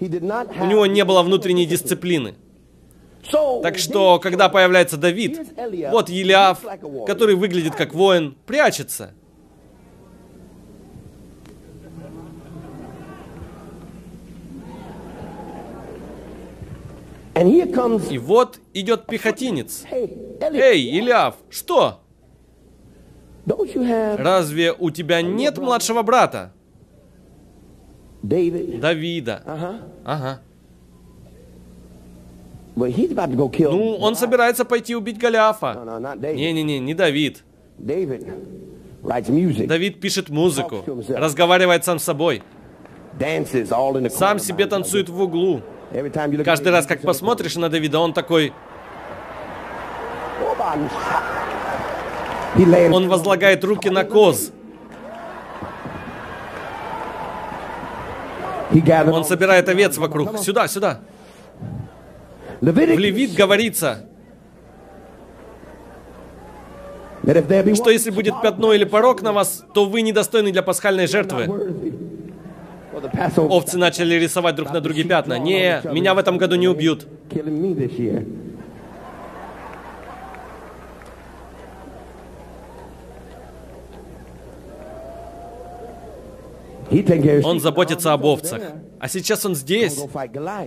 У него не было внутренней дисциплины. Так что, когда появляется Давид, вот Елиаф, который выглядит как воин, прячется. И вот идет пехотинец. Эй, Иляв, что? Разве у тебя нет младшего брата? Давида. Ага. Ну, он собирается пойти убить Голиафа. Не-не-не, не Давид. Давид пишет музыку, разговаривает сам с собой. Сам себе танцует в углу. Каждый раз, как посмотришь на Давида, он такой... Он возлагает руки на коз. Он собирает овец вокруг. Сюда, сюда. В Левит говорится, что если будет пятно или порог на вас, то вы недостойны для пасхальной жертвы. Овцы начали рисовать друг на друге пятна. Не, меня в этом году не убьют. Он заботится об овцах. А сейчас он здесь,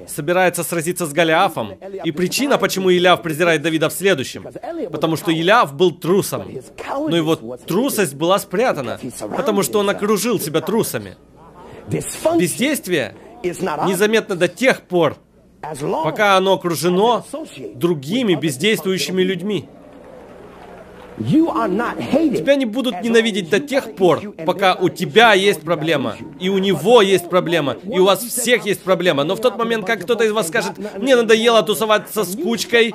собирается сразиться с Голиафом. И причина, почему Иляв презирает Давида в следующем. Потому что Иляв был трусом. Но его трусость была спрятана, потому что он окружил себя трусами. Бездействие незаметно до тех пор, пока оно окружено другими бездействующими людьми. Тебя не будут ненавидеть до тех пор, пока у тебя есть проблема, и у него есть проблема, и у вас всех есть проблема. Но в тот момент, как кто-то из вас скажет, мне надоело тусоваться с кучкой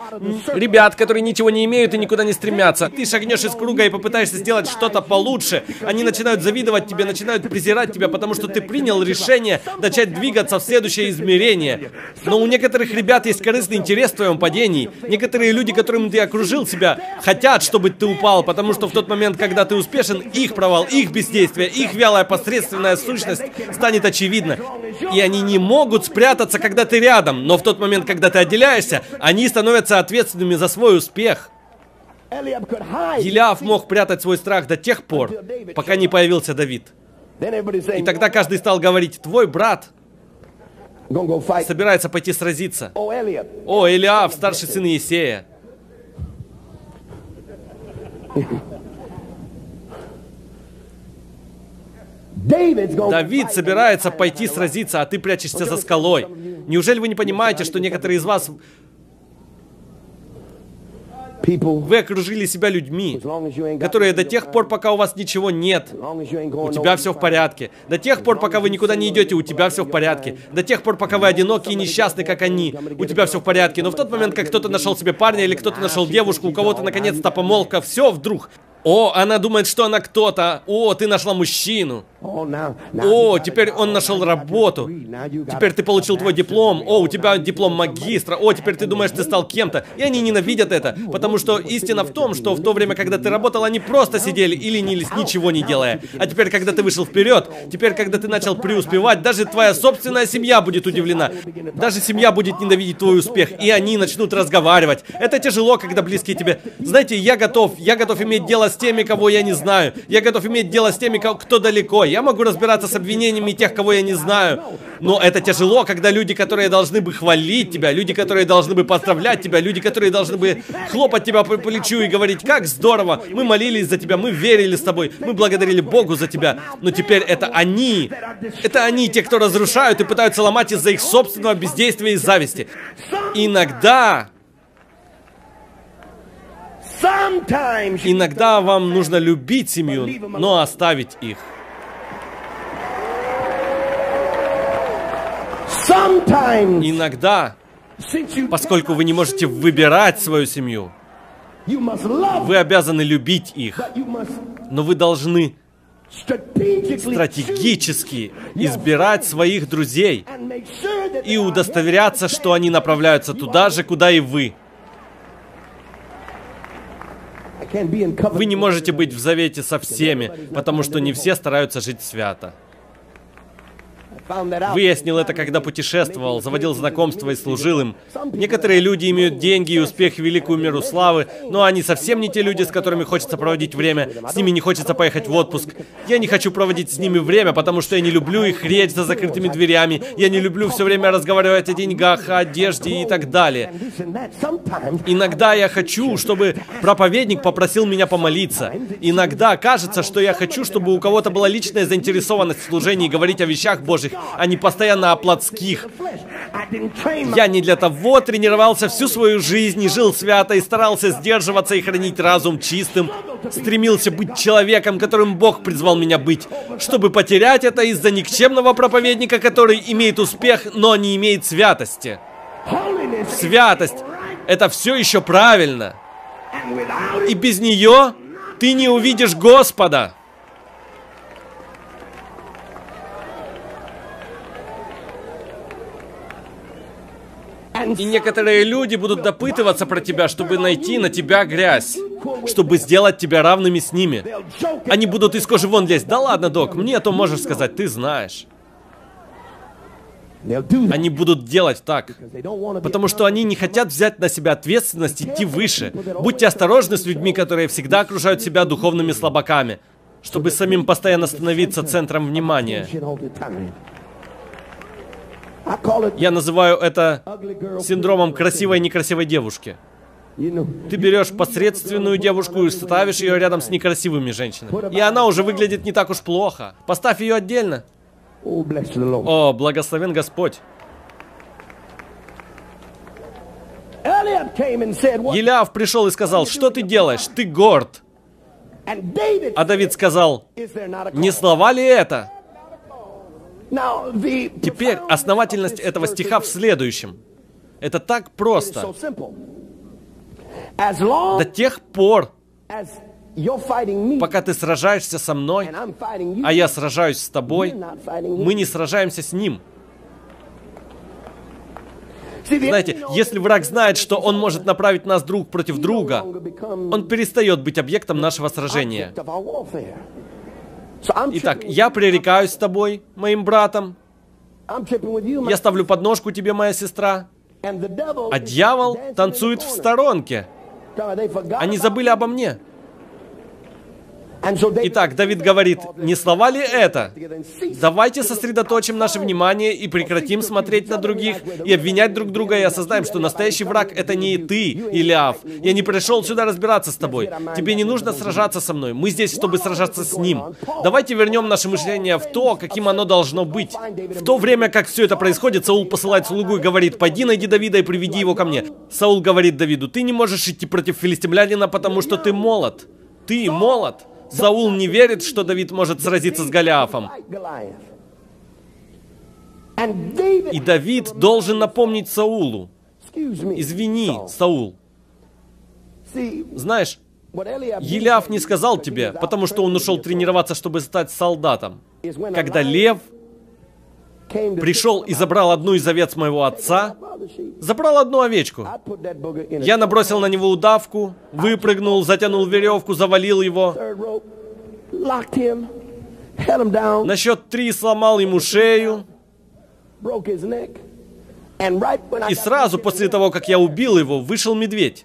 ребят, которые ничего не имеют и никуда не стремятся, ты шагнешь из круга и попытаешься сделать что-то получше, они начинают завидовать тебе, начинают презирать тебя, потому что ты принял решение начать двигаться в следующее измерение. Но у некоторых ребят есть корыстный интерес в твоем падении. Некоторые люди, которым ты окружил себя, хотят, чтобы ты упал, потому что в тот момент, когда ты успешен, их провал, их бездействие, их вялая посредственная сущность станет очевидна. И они не могут спрятаться, когда ты рядом, но в тот момент, когда ты отделяешься, они становятся ответственными за свой успех. Елиаф мог прятать свой страх до тех пор, пока не появился Давид. И тогда каждый стал говорить, твой брат собирается пойти сразиться. О, Элиаф, старший сын Есея. Давид собирается пойти сразиться, а ты прячешься за скалой. Неужели вы не понимаете, что некоторые из вас вы окружили себя людьми, которые до тех пор, пока у вас ничего нет, у тебя все в порядке. До тех пор, пока вы никуда не идете, у тебя все в порядке. До тех пор, пока вы одиноки и несчастны, как они, у тебя все в порядке. Но в тот момент, как кто-то нашел себе парня или кто-то нашел девушку, у кого-то наконец-то помолвка, все вдруг о, она думает, что она кто-то. О, ты нашла мужчину. О, теперь он нашел работу. Теперь ты получил твой диплом. О, у тебя диплом магистра. О, теперь ты думаешь, ты стал кем-то. И они ненавидят это. Потому что истина в том, что в то время, когда ты работал, они просто сидели и ленились, ничего не делая. А теперь, когда ты вышел вперед, теперь, когда ты начал преуспевать, даже твоя собственная семья будет удивлена. Даже семья будет ненавидеть твой успех. И они начнут разговаривать. Это тяжело, когда близкие тебе. Знаете, я готов. Я готов иметь дело с теми, кого я не знаю. Я готов иметь дело с теми, кто далеко. Я могу разбираться с обвинениями тех, кого я не знаю. Но это тяжело, когда люди, которые должны бы хвалить тебя, люди, которые должны бы поздравлять тебя, люди, которые должны бы хлопать тебя по плечу и говорить, как здорово, мы молились за тебя, мы верили с тобой, мы благодарили Богу за тебя. Но теперь это они, это они, те, кто разрушают и пытаются ломать из-за их собственного бездействия и зависти. Иногда Иногда вам нужно любить семью, но оставить их. Иногда, поскольку вы не можете выбирать свою семью, вы обязаны любить их, но вы должны стратегически избирать своих друзей и удостоверяться, что они направляются туда же, куда и вы. Вы не можете быть в завете со всеми, потому что не все стараются жить свято. Выяснил это, когда путешествовал, заводил знакомства и служил им. Некоторые люди имеют деньги и успех в великую миру славы, но они совсем не те люди, с которыми хочется проводить время. С ними не хочется поехать в отпуск. Я не хочу проводить с ними время, потому что я не люблю их речь за закрытыми дверями. Я не люблю все время разговаривать о деньгах, о одежде и так далее. Иногда я хочу, чтобы проповедник попросил меня помолиться. Иногда кажется, что я хочу, чтобы у кого-то была личная заинтересованность в служении говорить о вещах Божьих, а не постоянно о плотских. Я не для того тренировался всю свою жизнь и жил свято, и старался сдерживаться и хранить разум чистым. Стремился быть человеком, которым Бог призвал меня быть, чтобы потерять это из-за никчемного проповедника, который имеет успех, но не имеет святости. Святость — это все еще правильно. И без нее ты не увидишь Господа. И некоторые люди будут допытываться про тебя, чтобы найти на тебя грязь, чтобы сделать тебя равными с ними. Они будут из кожи вон лезть. Да ладно, док, мне то можешь сказать, ты знаешь. Они будут делать так, потому что они не хотят взять на себя ответственность идти выше. Будьте осторожны с людьми, которые всегда окружают себя духовными слабаками, чтобы самим постоянно становиться центром внимания. Я называю это синдромом красивой и некрасивой девушки. Ты берешь посредственную девушку и ставишь ее рядом с некрасивыми женщинами. И она уже выглядит не так уж плохо. Поставь ее отдельно. О, благословен Господь. Елиав пришел и сказал, что ты делаешь? Ты горд. А Давид сказал, не слова ли это? Теперь основательность этого стиха в следующем. Это так просто. До тех пор, пока ты сражаешься со мной, а я сражаюсь с тобой, мы не сражаемся с ним. Знаете, если враг знает, что он может направить нас друг против друга, он перестает быть объектом нашего сражения. Итак, я пререкаюсь с тобой, моим братом. Я ставлю подножку тебе, моя сестра. А дьявол танцует в сторонке. Они забыли обо мне. Итак, Давид говорит, не слова ли это? Давайте сосредоточим наше внимание и прекратим смотреть на других и обвинять друг друга и осознаем, что настоящий враг это не ты, Илиав. Я не пришел сюда разбираться с тобой. Тебе не нужно сражаться со мной. Мы здесь, чтобы сражаться с ним. Давайте вернем наше мышление в то, каким оно должно быть. В то время, как все это происходит, Саул посылает слугу и говорит, пойди найди Давида и приведи его ко мне. Саул говорит Давиду, ты не можешь идти против филистимлянина, потому что ты молод. Ты молод. Саул не верит, что Давид может сразиться с Голиафом. И Давид должен напомнить Саулу. Извини, Саул. Знаешь, Елиаф не сказал тебе, потому что он ушел тренироваться, чтобы стать солдатом. Когда лев пришел и забрал одну из овец моего отца, забрал одну овечку. Я набросил на него удавку, выпрыгнул, затянул веревку, завалил его. На счет три сломал ему шею. И сразу после того, как я убил его, вышел медведь.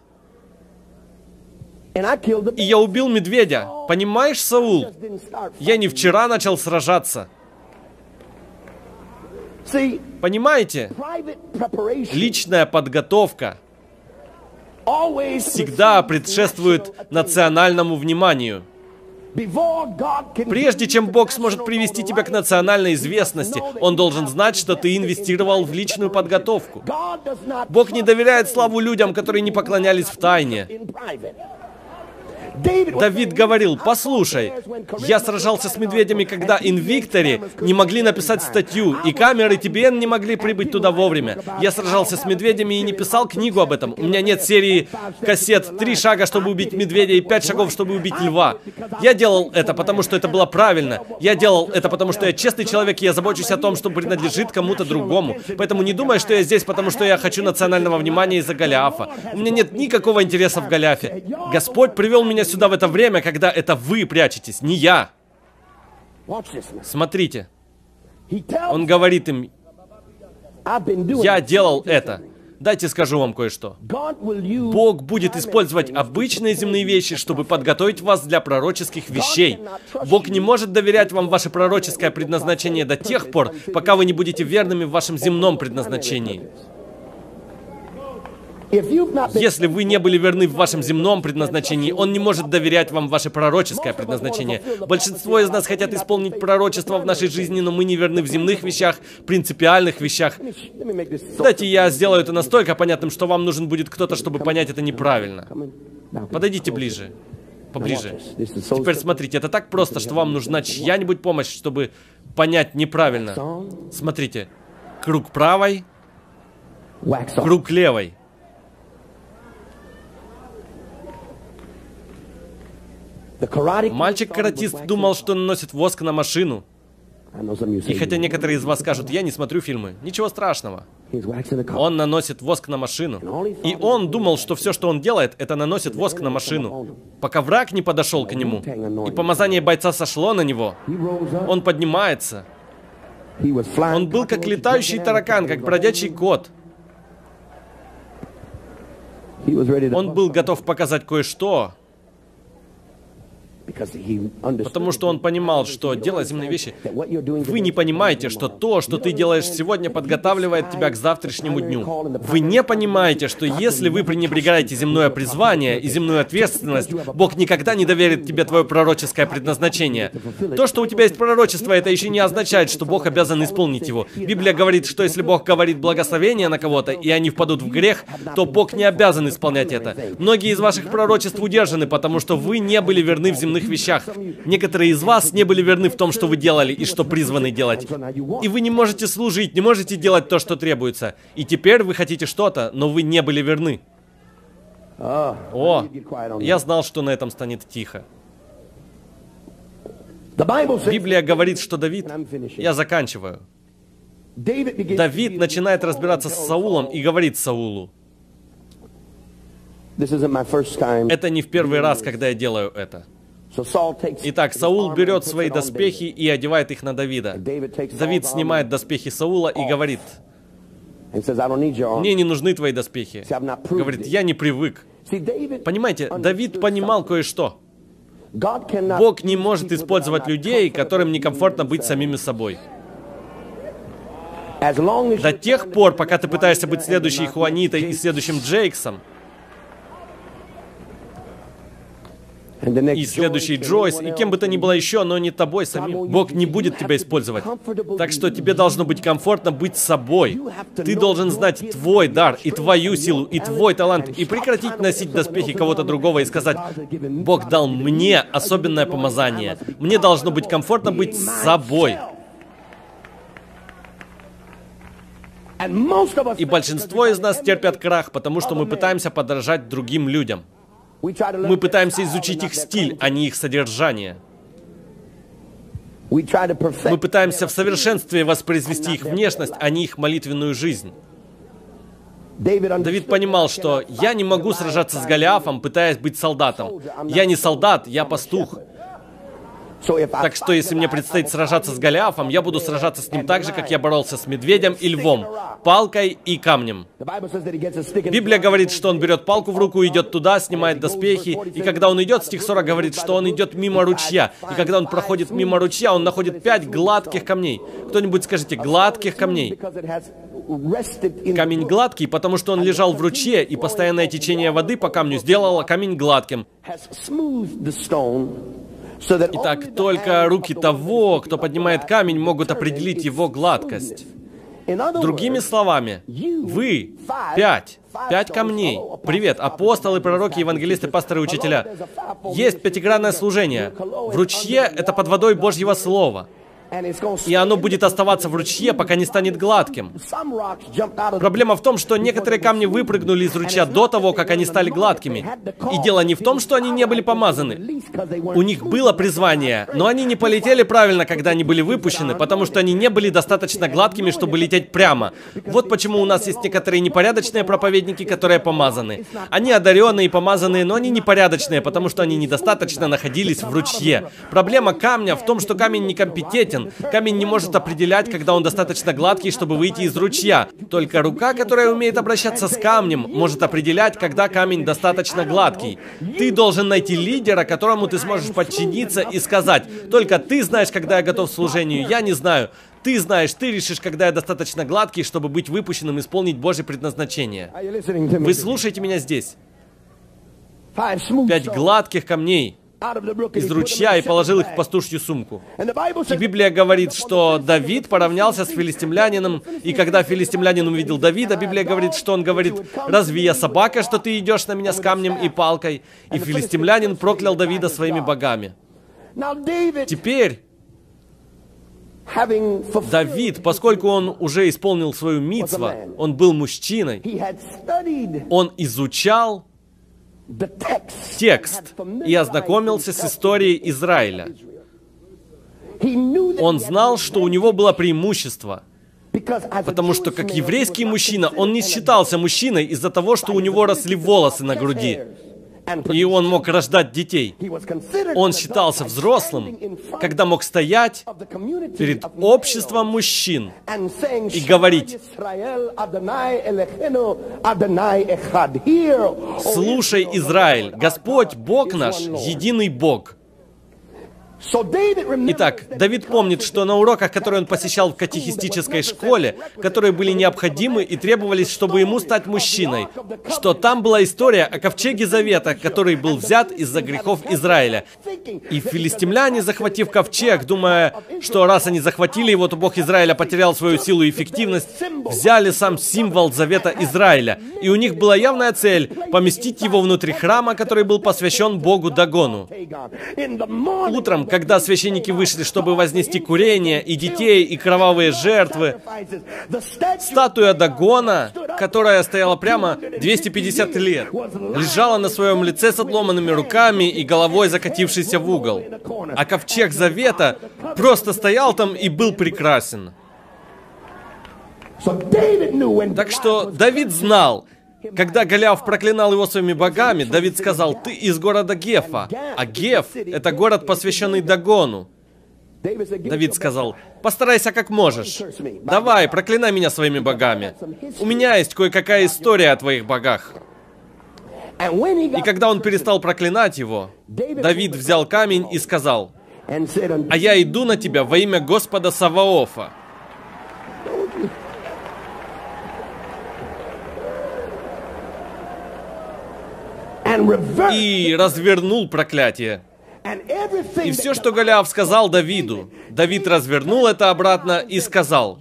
И я убил медведя. Понимаешь, Саул? Я не вчера начал сражаться. Понимаете? Личная подготовка всегда предшествует национальному вниманию. Прежде чем Бог сможет привести тебя к национальной известности, Он должен знать, что ты инвестировал в личную подготовку. Бог не доверяет славу людям, которые не поклонялись в тайне. Давид говорил, послушай, я сражался с медведями, когда инвиктори не могли написать статью, и камеры TBN не могли прибыть туда вовремя. Я сражался с медведями и не писал книгу об этом. У меня нет серии кассет «Три шага, чтобы убить медведя» и «Пять шагов, чтобы убить льва». Я делал это, потому что это было правильно. Я делал это, потому что я честный человек, и я забочусь о том, что принадлежит кому-то другому. Поэтому не думай, что я здесь, потому что я хочу национального внимания из-за Голиафа. У меня нет никакого интереса в Голиафе. Господь привел меня сюда в это время, когда это вы прячетесь, не я. Смотрите. Он говорит им, я делал это. Дайте скажу вам кое-что. Бог будет использовать обычные земные вещи, чтобы подготовить вас для пророческих вещей. Бог не может доверять вам ваше пророческое предназначение до тех пор, пока вы не будете верными в вашем земном предназначении. Если вы не были верны в вашем земном предназначении, Он не может доверять вам ваше пророческое предназначение. Большинство из нас хотят исполнить пророчество в нашей жизни, но мы не верны в земных вещах, принципиальных вещах. Дайте я сделаю это настолько понятным, что вам нужен будет кто-то, чтобы понять это неправильно. Подойдите ближе. Поближе. Теперь смотрите, это так просто, что вам нужна чья-нибудь помощь, чтобы понять неправильно. Смотрите. Круг правой, круг левой. Мальчик-каратист думал, что наносит воск на машину. И хотя некоторые из вас скажут, я не смотрю фильмы, ничего страшного. Он наносит воск на машину. И он думал, что все, что он делает, это наносит воск на машину. Пока враг не подошел к нему, и помазание бойца сошло на него, он поднимается. Он был как летающий таракан, как бродячий кот. Он был готов показать кое-что, Потому что он понимал, что делая земные вещи, вы не понимаете, что то, что ты делаешь сегодня, подготавливает тебя к завтрашнему дню. Вы не понимаете, что если вы пренебрегаете земное призвание и земную ответственность, Бог никогда не доверит тебе твое пророческое предназначение. То, что у тебя есть пророчество, это еще не означает, что Бог обязан исполнить его. Библия говорит, что если Бог говорит благословение на кого-то, и они впадут в грех, то Бог не обязан исполнять это. Многие из ваших пророчеств удержаны, потому что вы не были верны в земном земных вещах. Некоторые из вас не были верны в том, что вы делали и что призваны делать. И вы не можете служить, не можете делать то, что требуется. И теперь вы хотите что-то, но вы не были верны. О, я знал, что на этом станет тихо. Библия говорит, что Давид... Я заканчиваю. Давид начинает разбираться с Саулом и говорит Саулу, это не в первый раз, когда я делаю это. Итак, Саул берет свои доспехи и одевает их на Давида. Давид снимает доспехи Саула и говорит, «Мне не нужны твои доспехи». Говорит, «Я не привык». Понимаете, Давид понимал кое-что. Бог не может использовать людей, которым некомфортно быть самими собой. До тех пор, пока ты пытаешься быть следующей Хуанитой и следующим Джейксом, и следующий Джойс, и кем бы то ни было еще, но не тобой самим. Бог не будет тебя использовать. Так что тебе должно быть комфортно быть собой. Ты должен знать твой дар, и твою силу, и твой талант, и прекратить носить доспехи кого-то другого и сказать, Бог дал мне особенное помазание. Мне должно быть комфортно быть собой. И большинство из нас терпят крах, потому что мы пытаемся подражать другим людям. Мы пытаемся изучить их стиль, а не их содержание. Мы пытаемся в совершенстве воспроизвести их внешность, а не их молитвенную жизнь. Давид понимал, что я не могу сражаться с Голиафом, пытаясь быть солдатом. Я не солдат, я пастух. Так что, если мне предстоит сражаться с Голиафом, я буду сражаться с ним так же, как я боролся с медведем и львом, палкой и камнем. Библия говорит, что он берет палку в руку, идет туда, снимает доспехи, и когда он идет, стих 40 говорит, что он идет мимо ручья, и когда он проходит мимо ручья, он находит пять гладких камней. Кто-нибудь скажите, гладких камней. Камень гладкий, потому что он лежал в ручье, и постоянное течение воды по камню сделало камень гладким. Итак, только руки того, кто поднимает камень, могут определить его гладкость. Другими словами, вы пять, пять камней. Привет, апостолы, пророки, евангелисты, пасторы, учителя. Есть пятигранное служение. В ручье это под водой Божьего Слова и оно будет оставаться в ручье, пока не станет гладким. Проблема в том, что некоторые камни выпрыгнули из ручья до того, как они стали гладкими. И дело не в том, что они не были помазаны. У них было призвание, но они не полетели правильно, когда они были выпущены, потому что они не были достаточно гладкими, чтобы лететь прямо. Вот почему у нас есть некоторые непорядочные проповедники, которые помазаны. Они одаренные и помазанные, но они непорядочные, потому что они недостаточно находились в ручье. Проблема камня в том, что камень некомпетентен, гладкостен. Камень не может определять, когда он достаточно гладкий, чтобы выйти из ручья. Только рука, которая умеет обращаться с камнем, может определять, когда камень достаточно гладкий. Ты должен найти лидера, которому ты сможешь подчиниться и сказать, только ты знаешь, когда я готов к служению, я не знаю. Ты знаешь, ты решишь, когда я достаточно гладкий, чтобы быть выпущенным, исполнить Божье предназначение. Вы слушаете меня здесь? Пять гладких камней из ручья и положил их в пастушью сумку. И Библия говорит, что Давид поравнялся с филистимлянином, и когда филистимлянин увидел Давида, Библия говорит, что он говорит, «Разве я собака, что ты идешь на меня с камнем и палкой?» И филистимлянин проклял Давида своими богами. Теперь Давид, поскольку он уже исполнил свою митцву, он был мужчиной, он изучал текст. и ознакомился с историей Израиля. Он знал, что у него было преимущество, потому что как еврейский мужчина он не считался мужчиной из-за того, что у него росли волосы на груди и он мог рождать детей. Он считался взрослым, когда мог стоять перед обществом мужчин и говорить, «Слушай, Израиль, Господь, Бог наш, единый Бог». Итак, Давид помнит, что на уроках, которые он посещал в катехистической школе, которые были необходимы и требовались, чтобы ему стать мужчиной, что там была история о ковчеге Завета, который был взят из-за грехов Израиля. И филистимляне, захватив ковчег, думая, что раз они захватили его, то Бог Израиля потерял свою силу и эффективность, взяли сам символ Завета Израиля. И у них была явная цель — поместить его внутри храма, который был посвящен Богу Дагону. Утром, когда священники вышли, чтобы вознести курение и детей, и кровавые жертвы. Статуя Дагона, которая стояла прямо 250 лет, лежала на своем лице с отломанными руками и головой закатившейся в угол. А ковчег Завета просто стоял там и был прекрасен. Так что Давид знал, когда Голиаф проклинал его своими богами, Давид сказал, «Ты из города Гефа». А Геф — это город, посвященный Дагону. Давид сказал, «Постарайся как можешь. Давай, проклинай меня своими богами. У меня есть кое-какая история о твоих богах». И когда он перестал проклинать его, Давид взял камень и сказал, «А я иду на тебя во имя Господа Саваофа». И развернул проклятие. И все, что Голиаф сказал Давиду, Давид развернул это обратно и сказал,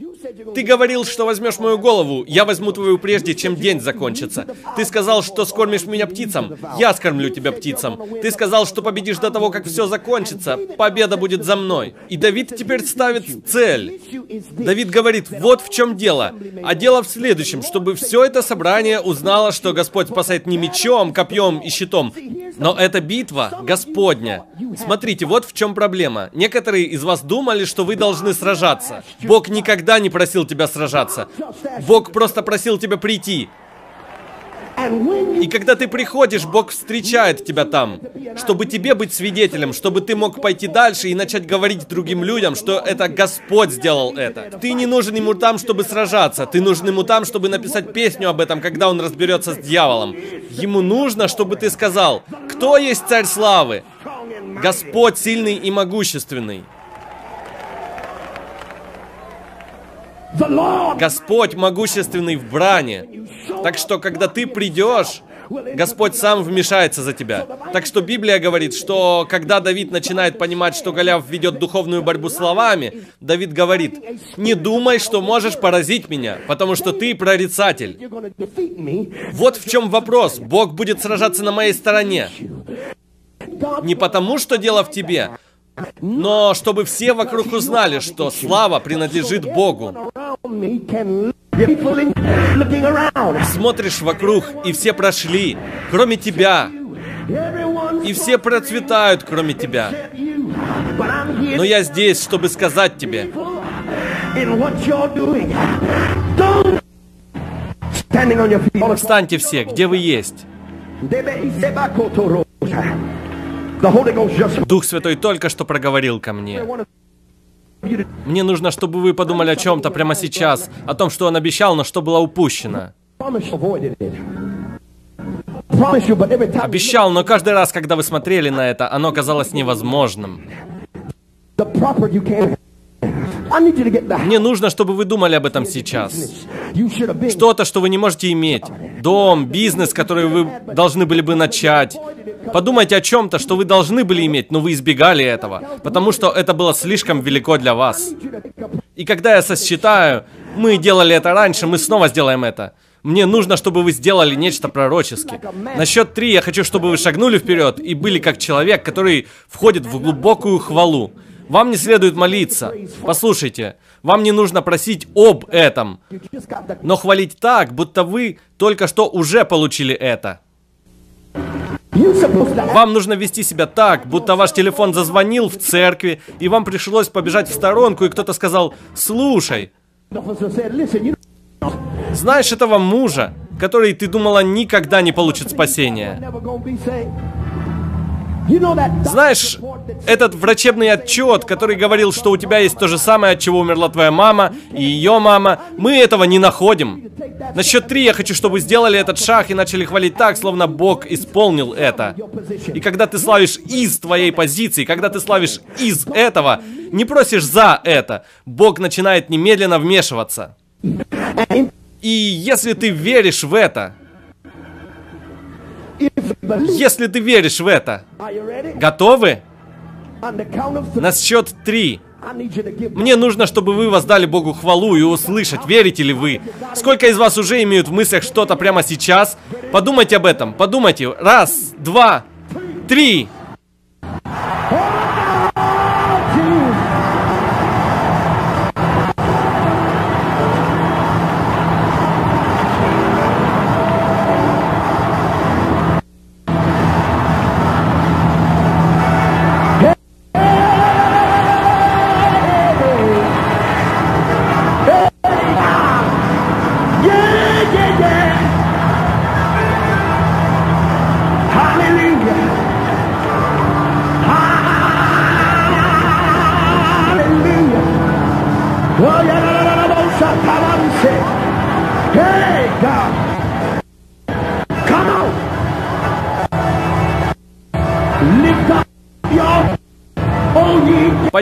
ты говорил, что возьмешь мою голову, я возьму твою прежде, чем день закончится. Ты сказал, что скормишь меня птицам, я скормлю тебя птицам. Ты сказал, что победишь до того, как все закончится, победа будет за мной. И Давид теперь ставит цель. Давид говорит, вот в чем дело. А дело в следующем, чтобы все это собрание узнало, что Господь спасает не мечом, копьем и щитом, но это битва Господня. Смотрите, вот в чем проблема. Некоторые из вас думали, что вы должны сражаться. Бог никогда не просил тебя сражаться. Бог просто просил тебя прийти. И когда ты приходишь, Бог встречает тебя там, чтобы тебе быть свидетелем, чтобы ты мог пойти дальше и начать говорить другим людям, что это Господь сделал это. Ты не нужен ему там, чтобы сражаться, ты нужен ему там, чтобы написать песню об этом, когда он разберется с дьяволом. Ему нужно, чтобы ты сказал, кто есть царь славы? Господь сильный и могущественный. Господь могущественный в бране. Так что, когда ты придешь, Господь сам вмешается за тебя. Так что Библия говорит, что когда Давид начинает понимать, что Голиаф ведет духовную борьбу словами, Давид говорит, не думай, что можешь поразить меня, потому что ты прорицатель. Вот в чем вопрос. Бог будет сражаться на моей стороне. Не потому, что дело в тебе, но чтобы все вокруг узнали, что слава принадлежит Богу. Смотришь вокруг, и все прошли, кроме тебя. И все процветают, кроме тебя. Но я здесь, чтобы сказать тебе, Встаньте все, где вы есть. Дух Святой только что проговорил ко мне. Мне нужно, чтобы вы подумали о чем-то прямо сейчас, о том, что он обещал, но что было упущено. Обещал, но каждый раз, когда вы смотрели на это, оно казалось невозможным. Мне нужно, чтобы вы думали об этом сейчас. Что-то, что вы не можете иметь. Дом, бизнес, который вы должны были бы начать. Подумайте о чем-то, что вы должны были иметь, но вы избегали этого, потому что это было слишком велико для вас. И когда я сосчитаю, мы делали это раньше, мы снова сделаем это. Мне нужно, чтобы вы сделали нечто пророчески. На счет три я хочу, чтобы вы шагнули вперед и были как человек, который входит в глубокую хвалу. Вам не следует молиться. Послушайте, вам не нужно просить об этом, но хвалить так, будто вы только что уже получили это. Вам нужно вести себя так, будто ваш телефон зазвонил в церкви, и вам пришлось побежать в сторонку, и кто-то сказал «Слушай». Знаешь этого мужа, который ты думала никогда не получит спасения? Знаешь, этот врачебный отчет, который говорил, что у тебя есть то же самое, от чего умерла твоя мама и ее мама, мы этого не находим. На счет три я хочу, чтобы сделали этот шаг и начали хвалить так, словно Бог исполнил это. И когда ты славишь из твоей позиции, когда ты славишь из этого, не просишь за это, Бог начинает немедленно вмешиваться. И если ты веришь в это, если ты веришь в это, готовы? На счет три. Мне нужно, чтобы вы воздали Богу хвалу и услышать, верите ли вы. Сколько из вас уже имеют в мыслях что-то прямо сейчас? Подумайте об этом, подумайте. Раз, два, три.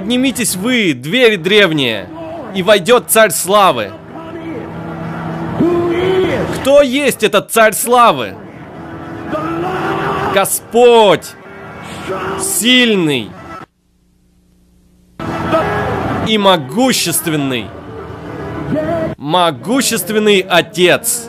Поднимитесь вы, двери древние, и войдет царь славы. Кто есть этот царь славы? Господь, сильный и могущественный, могущественный Отец.